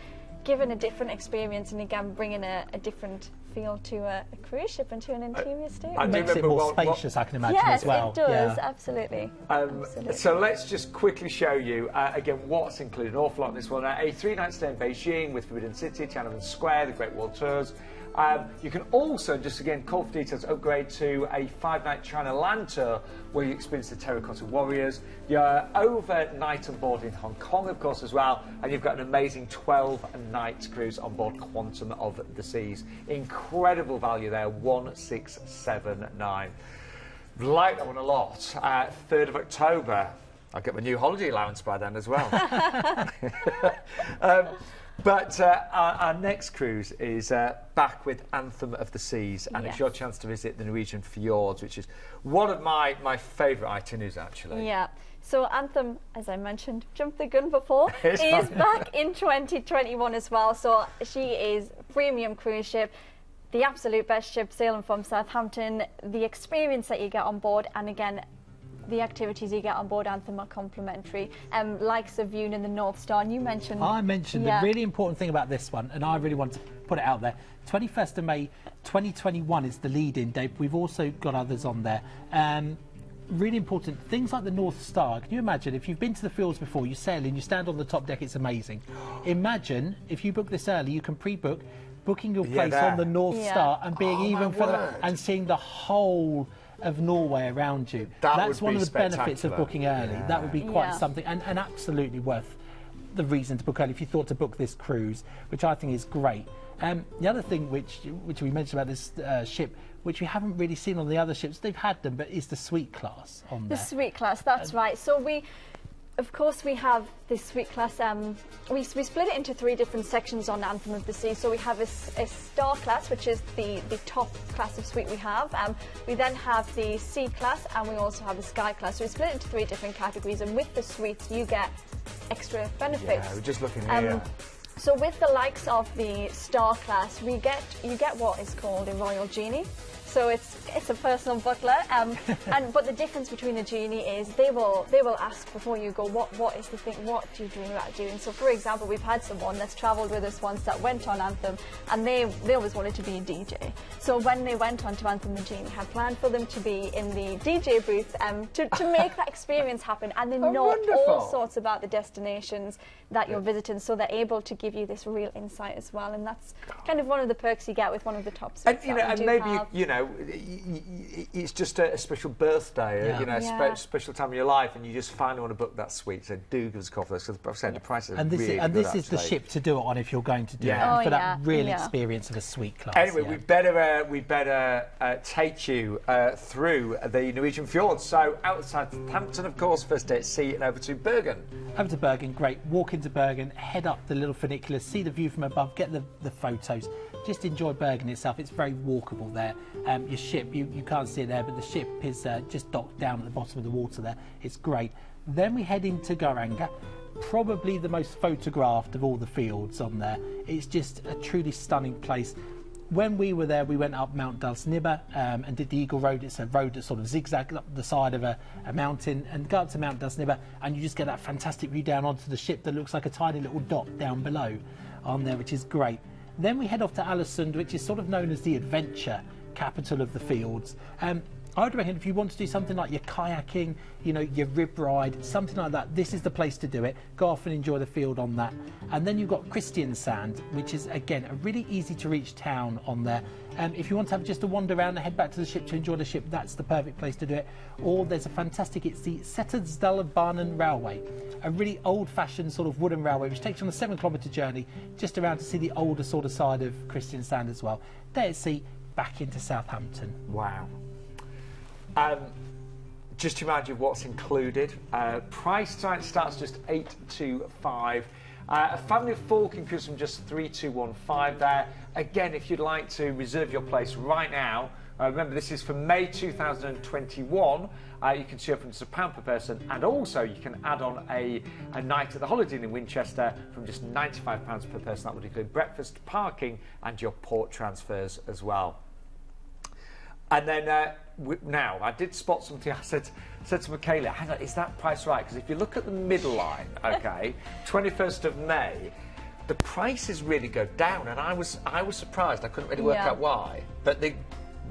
giving a different experience, and again bringing a, a different feel to a, a cruise ship and to an interior state. I It do makes it more what- what- spacious, I can imagine, yes, as well. it does Yeah. absolutely. Um, Absolutely. so let's just quickly show you uh, again what's included. An awful lot in this one. Uh, a three-night stay in Beijing with Forbidden City, Tiananmen Square, the Great Wall tours. Um, you can also, just again, call for details, upgrade to a five-night China land tour where you experience the Terracotta Warriors. You're overnight on board in Hong Kong, of course, as well, and you've got an amazing 12-night cruise on board Quantum of the Seas. Incredible value there, 1679. Like that one a lot. Uh, 3rd of October. I'll get my new holiday allowance by then as well. um, but uh, our, our next cruise is uh, back with Anthem of the Seas, and it's your chance to visit the Norwegian fjords, which is one of my, my favourite itineraries, actually. Yeah. So Anthem, as I mentioned, jumped the gun before, is back in 2021 as well. So she is premium cruise ship, the absolute best ship sailing from Southampton. The experience that you get on board, and again. The activities you get on board Anthem are complimentary. Um, likes of viewing in the North Star. And you mentioned. I mentioned Yeah. the really important thing about this one, and I really want to put it out there. 21st of May 2021 is the lead in date. We've also got others on there. Um, really important things like the North Star. Can you imagine if you've been to the fjords before, you sail in, you stand on the top deck, it's amazing. Imagine if you book this early, you can pre book. Booking your Yeah, place there. on the North Yeah. Star and being Oh, even further word. and seeing the whole of Norway around you. That That's would one be of the benefits of booking early. That would be quite Yeah. something and, and absolutely worth the reason to book early if you thought to book this cruise, which I think is great. Um, the other thing which which we mentioned about this uh, ship, which we haven't really seen on the other ships, they've had them, but is the suite class on The there. suite class, that's right. So we, of course, we have this suite class. Um, we, we split it into three different sections on Anthem of the Sea. So we have a star class, which is the, the top class of suite we have. Um, we then have the Sea class, and we also have the Sky class. So we split it into three different categories. And with the suites, you get extra benefits. Yeah, we're just looking Um, here. So with the likes of the star class, we get you get what is called a royal genie. So it's it's a personal butler, um, and but the difference between a genie is they will they will ask before you go what what is the thing what do you dream about doing. So for example, we've had someone that's travelled with us once that went on Anthem, and they they always wanted to be a DJ. So when they went on to Anthem, the genie had planned for them to be in the DJ booth um, to to make that experience happen, and they Oh, know wonderful. all sorts about the destinations that you're visiting, so they're able to give you this real insight as well, and that's kind of one of the perks you get with one of the top And you know, and maybe you know, it's just a, a special birthday, Yeah. you know, a Yeah. spe- special time of your life, and you just finally want to book that suite. So do give us a call for this because I've said the prices are and this really is, and good, this is the ship to do it on if you're going to do Yeah. it Oh, for that real yeah. experience of a suite class. Anyway, yeah. we better uh, we better uh, take you uh, through the Norwegian fjords. So outside Hampton, of course, first day at sea, and over to Bergen. Over to Bergen, great. Walk into Bergen, head up the little funicular, see the view from above, get the, the photos. Just enjoy Bergen itself. It's very walkable there. Um, your ship, you, you can't see it there, but the ship is uh, just docked down at the bottom of the water there. It's great. Then we head into Geiranger, probably the most photographed of all the fjords on there. It's just a truly stunning place. When we were there, we went up Mount Dalsnibba um, and did the Eagle Road. It's a road that sort of zigzags up the side of a, a mountain and go up to Mount Dalsnibba, and you just get that fantastic view down onto the ship that looks like a tiny little dot down below on there, which is great. Then we head off to Alesund, which is sort of known as the adventure capital of the fjords. Um, I would reckon if you want to do something like your kayaking, you know, your rib ride, something like that, this is the place to do it. Go off and enjoy the fjord on that. And then you've got Kristiansand, which is again a really easy to reach town on there. Um, if you want to have just a wander around and head back to the ship to enjoy the ship, that's the perfect place to do it. Or there's a fantastic, it's the Setesdalsbanen Railway, a really old-fashioned sort of wooden railway which takes you on a seven-kilometre journey just around to see the older sort of side of Kristiansand as well. There, see back into Southampton. Wow. Um, just to remind you what's included. Uh, price starts just eight two five. Uh, a family of four can cruise from just three two one five there. Again, if you'd like to reserve your place right now, uh, remember this is for May 2021. Uh, you can see up from just a pound per person, and also you can add on a, a night at the Holiday Inn in Winchester from just 95 pounds per person. That would include breakfast, parking, and your port transfers as well. And then uh, w- now, I did spot something. I said, said to Michaela, hang on, is that price right? Because if you look at the middle line, okay, 21st of May, the prices really go down. And I was, I was surprised. I couldn't really work Yeah. out why. But they,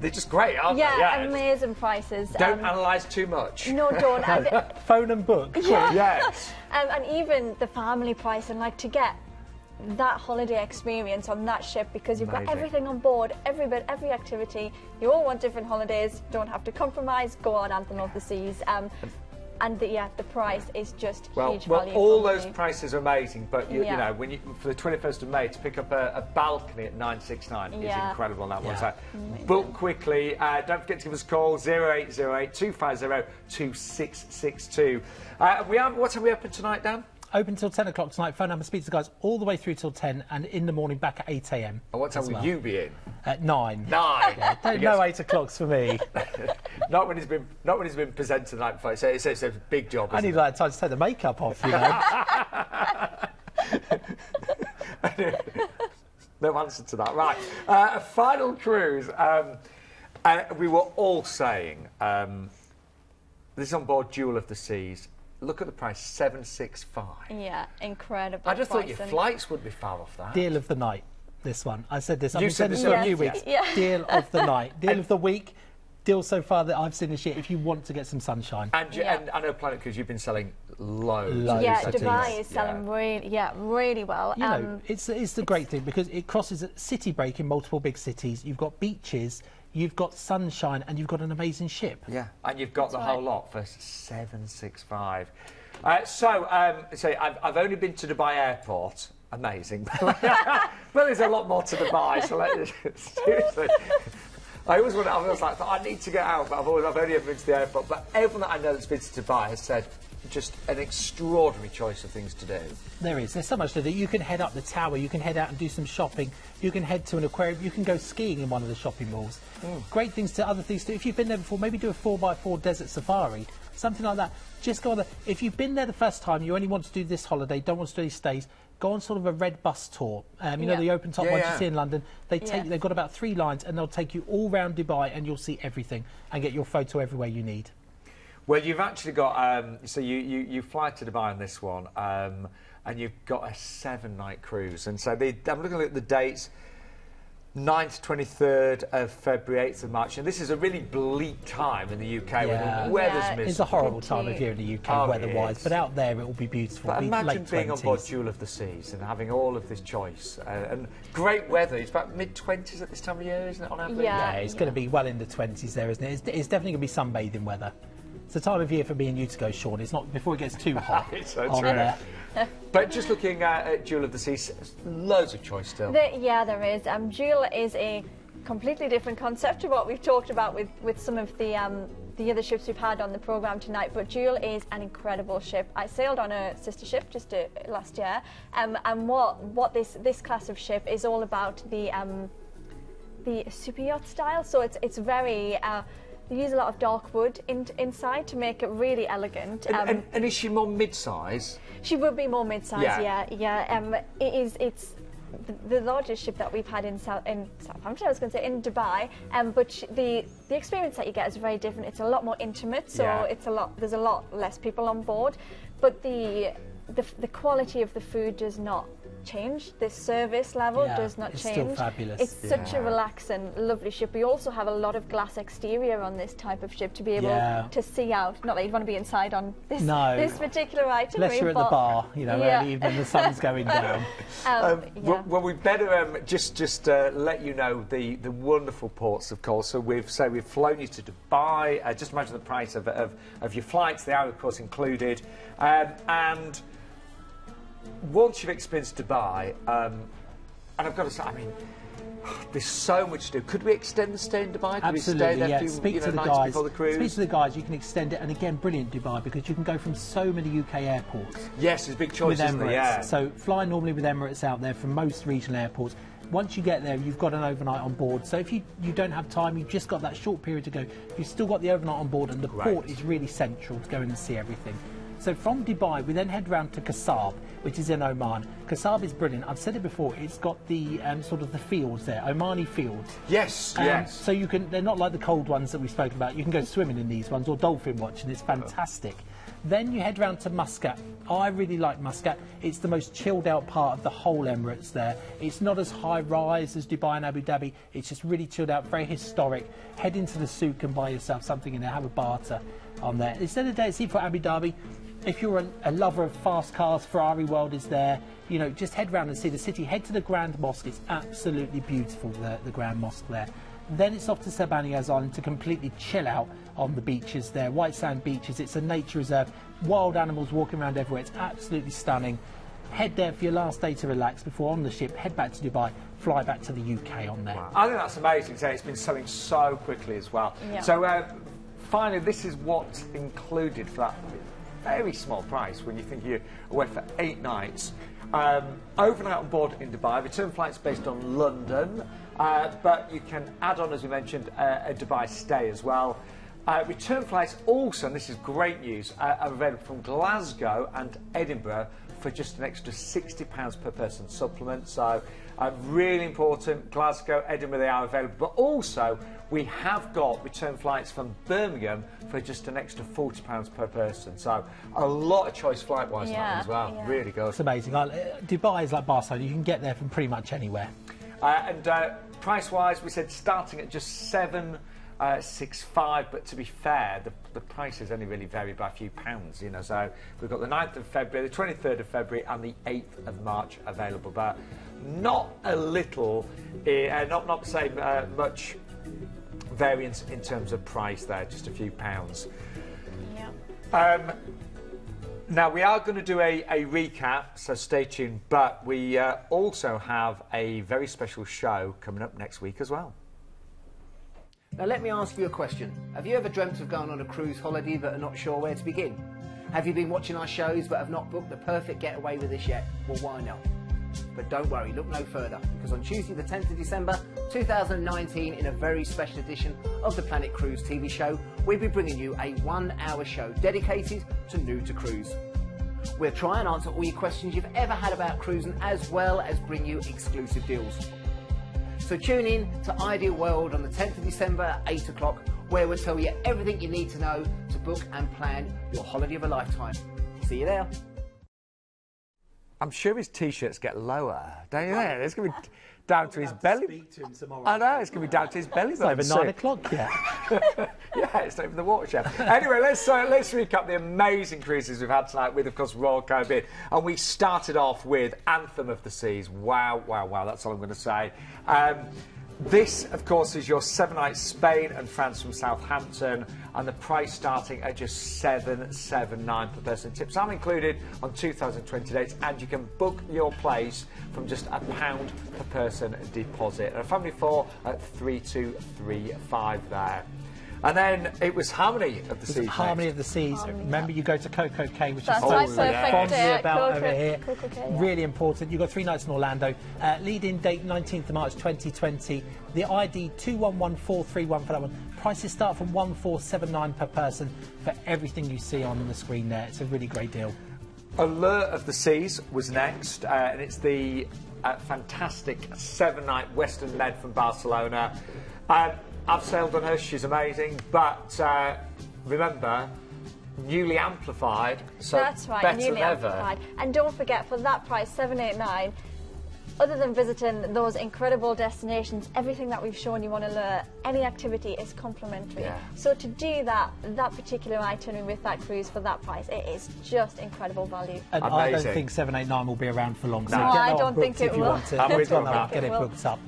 they're just great, aren't Yeah, they? Yeah. amazing prices. Don't um, analyse too much. no, don't. and, um, Phone and book. Yes. and even the family price, and like to get that holiday experience on that ship because you've Amazing. got everything on board, every bit, every activity. You all want different holidays. Don't have to compromise. Go on Anthem of the Seas. Um, and the, yeah, the price is just Well, huge well, value. all those money. prices are amazing, but you, you know, when you for the 21st of May to pick up a, a balcony at 969 is Yeah. incredible on that one. Yeah. So book quickly. Uh, don't forget to give us a call 0808 250 2662. Uh, we are, what time are we open tonight, Dan? Open till 10 o'clock tonight. Phone number speaks to the guys all the way through till 10 and in the morning back at 8 a.m. And what time will well. you be in? At 9. Nine. Don't Because- know 8 o'clock's for me. Not when he's been not when he's been presented the night before. It's, it's, a big job. I need like time to take the makeup off, you know. no answer to that. Right. Uh, final cruise. Um, uh, we were all saying um, this is on board Jewel of the Seas. Look at the price, seven six five. Yeah, incredible. I just thought your flights would be far off that. Deal of the night, this one. I said this. I've You said this this for a few weeks. yeah. Deal of the night. Deal of the week. Deal so far that I've seen this year. If you want to get some sunshine. And, you, Yeah. and I know Planet Cruise, you've been selling loads. Loads. Yeah, Those Dubai is selling Yeah. really, yeah, really well. you know, um, it's it's the great thing because it crosses a city break in multiple big cities. You've got beaches, you've got sunshine, and you've got an amazing ship. Yeah, and you've got the That's whole lot for seven six five. Uh, so, um, so I've, I've only been to Dubai Airport. Amazing. well, there's a lot more to Dubai. So let, seriously, I always want. I was like, I need to get out, but I've always, I've only ever been to the airport. But everyone that I know that's been to Dubai has said just an extraordinary choice of things to do. There is. There's so much to do. You can head up the tower. You can head out and do some shopping. You can head to an aquarium. You can go skiing in one of the shopping malls. Great things to other things to do. If you've been there before, maybe do a 4x4 desert safari, something like that. Just go on there. If you've been there the first time, you only want to do this holiday, don't want to do any stays, go on sort of a red bus tour. Um, you know, the open top Yeah, ones yeah. you see in London. They take, Yeah. They've got about three lines and they'll take you all round Dubai and you'll see everything and get your photo everywhere you need. Well, you've actually got um, so you, you you fly to Dubai on this one, um, and you've got a seven-night cruise. And so the, I'm looking at the dates: 9th, 23rd of February, 8th of March. And this is a really bleak time in the UK Yeah. where the weather's Yeah, miserable. It's a horrible time to- of year in the UK Oh, weather-wise, but out there it will be beautiful. But It'll be imagine late being on board Jewel of the Seas and having all of this choice uh, and great weather. It's about mid 20s at this time of year, isn't it? On average. Yeah. Yeah, it's going to be well in the 20s there, isn't it? It's, it's definitely going to be sunbathing weather. It's the time of year for me and you to go, Sean. It's not before it gets too hot. It's so on true. But just looking at, at Jewel of the Seas, loads of choice still. The, yeah, there is. Um, Jewel is a completely different concept to what we've talked about with, with some of the um, the other ships we've had on the program tonight. But Jewel is an incredible ship. I sailed on a sister ship just uh, last year, um, and what what this this class of ship is all about the um, the super yacht style. So it's it's very. Uh, they use a lot of dark wood in, inside to make it really elegant. And, Um, and, and is she more mid-size? she would be more mid-size, Yeah. yeah, yeah. Um, it is. It's the, the largest ship that we've had in South in Southampton. I was going to say in Dubai. Um, but sh- the the experience that you get is very different. It's a lot more intimate, so Yeah. it's a lot. There's a lot less people on board, but the the, the quality of the food does not change. The service level Yeah, does not it's change. still fabulous. It's such a relaxed and lovely ship. We also have a lot of glass exterior on this type of ship to be able Yeah. to see out. Not that you'd want to be inside on this No. this particular itinerary. Unless you're at the bar, you know, Yeah. early evening, the sun's going down. Um, Um, yeah. well, well, we better um, just just uh, let you know the, the wonderful ports, of course. So we've so we've flown you to Dubai. Uh, just imagine the price of, of, of your flights, the hour, of course, included. Um, and once you've experienced Dubai, um, and I've got to say, I mean. There's so much to do. Could we extend the stay in Dubai? Could we stay Absolutely, there yeah. few Speak you know, to the guys. the? Speak to the guys. You can extend it, and again, brilliant Dubai because you can go from so many UK airports yes, there's a big with choice, Emirates. there? Yeah. So fly normally with Emirates out there from most regional airports. Once you get there, you've got an overnight on board. So if you, you don't have time, you've just got that short period to go. You've still got the overnight on board, and the Great. port is really central to go in and see everything. So from Dubai, we then head round to Khasab, which is in Oman. Khasab is brilliant. I've said it before. It's got the um, sort of the fjords there, Omani fjords. yes, Um, yes. So you can, they're not like the cold ones that we've spoken about. You can go swimming in these ones or dolphin watching. It's fantastic. Then you head round to Muscat. I really like Muscat. It's the most chilled out part of the whole Emirates there. It's not as high rise as Dubai and Abu Dhabi. It's just really chilled out, very historic. Head into the souk and buy yourself something in there. Have a barter on there. Instead of Day Sea for Abu Dhabi, if you're a, a lover of fast cars, Ferrari World is there. You know, just head round and see the city. Head to the Grand Mosque. It's absolutely beautiful, the, the Grand Mosque there. Then it's off to Sir Bani Yas Island to completely chill out on the beaches there. White sand beaches. It's a nature reserve. Wild animals walking around everywhere. It's absolutely stunning. Head there for your last day to relax before on the ship. Head back to Dubai. Fly back to the UK on there. I think that's amazing. So it's been selling so quickly as well. Yeah. So uh, finally, this is what's included for that very small price when you think you're away for eight nights. Um, overnight on board in Dubai. Return flights based on London, uh, but you can add on, as we mentioned, uh, a Dubai stay as well. Uh, return flights also, and this is great news, uh, are available from Glasgow and Edinburgh for just an extra £60 per person supplement. So, uh, really important. Glasgow, Edinburgh, they are available. But also, we have got return flights from Birmingham for just an extra £40 per person. So, a lot of choice flight wise on that Yeah, as well. yeah. Really good. It's amazing. I- uh, Dubai is like Barcelona. You can get there from pretty much anywhere. Uh, and uh, price wise, we said starting at just seven. Uh, six five, but to be fair, the, the prices only really vary by a few pounds, you know. So we've got the 9th of February, the 23rd of February, and the 8th of March available, but not a little, uh, not not say uh, much variance in terms of price there, just a few pounds. Yeah. Um, now we are going to do a, a recap, so stay tuned. But we uh, also have a very special show coming up next week as well. Now, let me ask you a question. Have you ever dreamt of going on a cruise holiday but are not sure where to begin? Have you been watching our shows but have not booked the perfect getaway with us yet? Well, why not? But don't worry, look no further, because on Tuesday, the 10th of December 2019, in a very special edition of the Planet Cruise TV show, we'll be bringing you a one hour show dedicated to new to cruise. We'll try and answer all your questions you've ever had about cruising, as well as bring you exclusive deals. So tune in to Ideal World on the 10th of December at 8 o'clock, where we'll tell you everything you need to know to book and plan your holiday of a lifetime. See you there. I'm sure his t-shirts get lower, don't you? think? It's going to be down to his belly. I know it's going to be down to his belly. It's over nine o'clock yet. yeah, it's over the water chef. anyway, let's uh, let's recap the amazing cruises we've had tonight with, of course, Royal Caribbean, and we started off with Anthem of the Seas. Wow, wow, wow! That's all I'm going to say. Um, this, of course, is your seven nights Spain and France from Southampton, and the price starting at just seven seven nine per person. Tips are included on 2020 dates, and you can book your place from just a pound per person deposit. And a family four at three two three five there. And then it was Harmony of the Seas. Harmony next. of the Seas. Remember, you go to Coco Cay, which That's is right, something perfect, fondly yeah, about Coco- over here. Coco Cay, yeah. Really important. You've got three nights in Orlando. Uh, lead-in date 19th of March 2020. The ID 211431 for that one. Prices start from 1479 per person for everything you see on the screen there. It's a really great deal. Allure of the Seas was next, uh, and it's the uh, fantastic seven-night Western Med from Barcelona. Um, I've sailed on her; she's amazing. But uh, remember, newly amplified, so That's right, better newly than ever. amplified. And don't forget, for that price, seven eight nine. Other than visiting those incredible destinations, everything that we've shown you on Allure, any activity is complimentary. Yeah. So to do that, that particular itinerary with that cruise for that price, it is just incredible value. And I don't think 789 will be around for long. No. get No, I don't think it if you will. want to. I'm get with you on on that, that. Get It it booked up.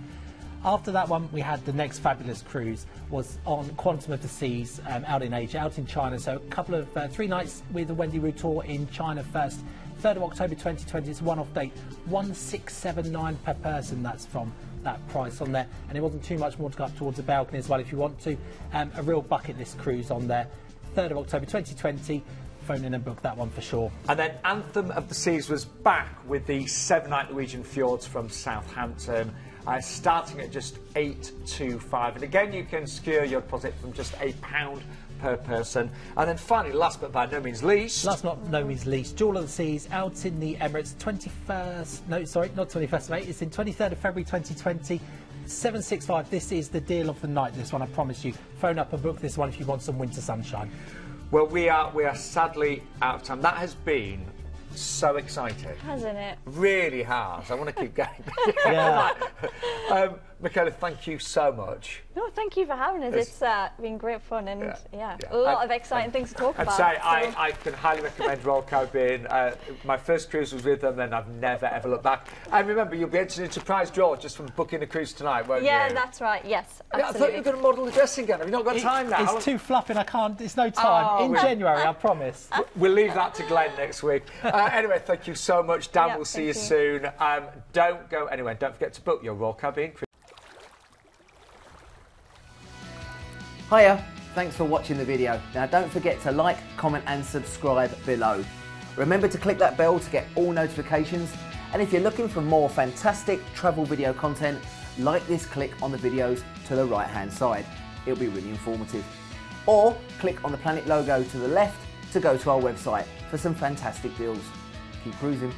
After that one, we had the next fabulous cruise was on Quantum of the Seas um, out in Asia, out in China. So a couple of uh, three nights with the Wendy Wu tour in China first. 3rd of October 2020, it's a one-off date, 1679 per person. That's from that price on there, and it wasn't too much more to go up towards the balcony as well if you want to. Um, a real bucket list cruise on there. 3rd of October 2020. Phone in and book that one for sure. And then Anthem of the Seas was back with the seven night Norwegian fjords from Southampton, uh, starting at just eight two five. And again, you can secure your deposit from just a pound per person. And then finally, last but by no means least, Last but not no means least, Jewel of the Seas out in the Emirates, 21st, no, sorry, not 21st of May, it's in 23rd of February 2020. 765, this is the deal of the night, this one, I promise you. Phone up and book this one if you want some winter sunshine. well, we are we are sadly out of time. That has been so exciting. Hasn't it? Really has. I want to keep going. Yeah. um, Michaela, thank you so much. No, thank you for having us. It's- It's uh, been great fun and Yeah, yeah, yeah. a lot And- of exciting things to talk I'd about. say so- I, I can highly recommend Royal Caribbean. Uh, my first cruise was with them, and I've never ever looked back. And remember, you'll be entering into prize draw just from booking a cruise tonight, won't yeah, you? Yeah, that's right. Yes, Yeah, I thought you were going to model the dressing again. Have you not got time now? It's too fluffing, I can't, it's no time. Oh, in we- January, I promise. We'll leave that to Glenn next week. Uh, anyway, thank you so much. Dan, Yeah, we'll see you, thank soon. Um, don't go anywhere. Don't forget to book your Royal Caribbean cruise. Hiya, thanks for watching the video. Now don't forget to like, comment and subscribe below. Remember to click that bell to get all notifications and if you're looking for more fantastic travel video content, like this click on the videos to the right hand side. It'll be really informative. Or click on the planet logo to the left to go to our website for some fantastic deals. Keep cruising.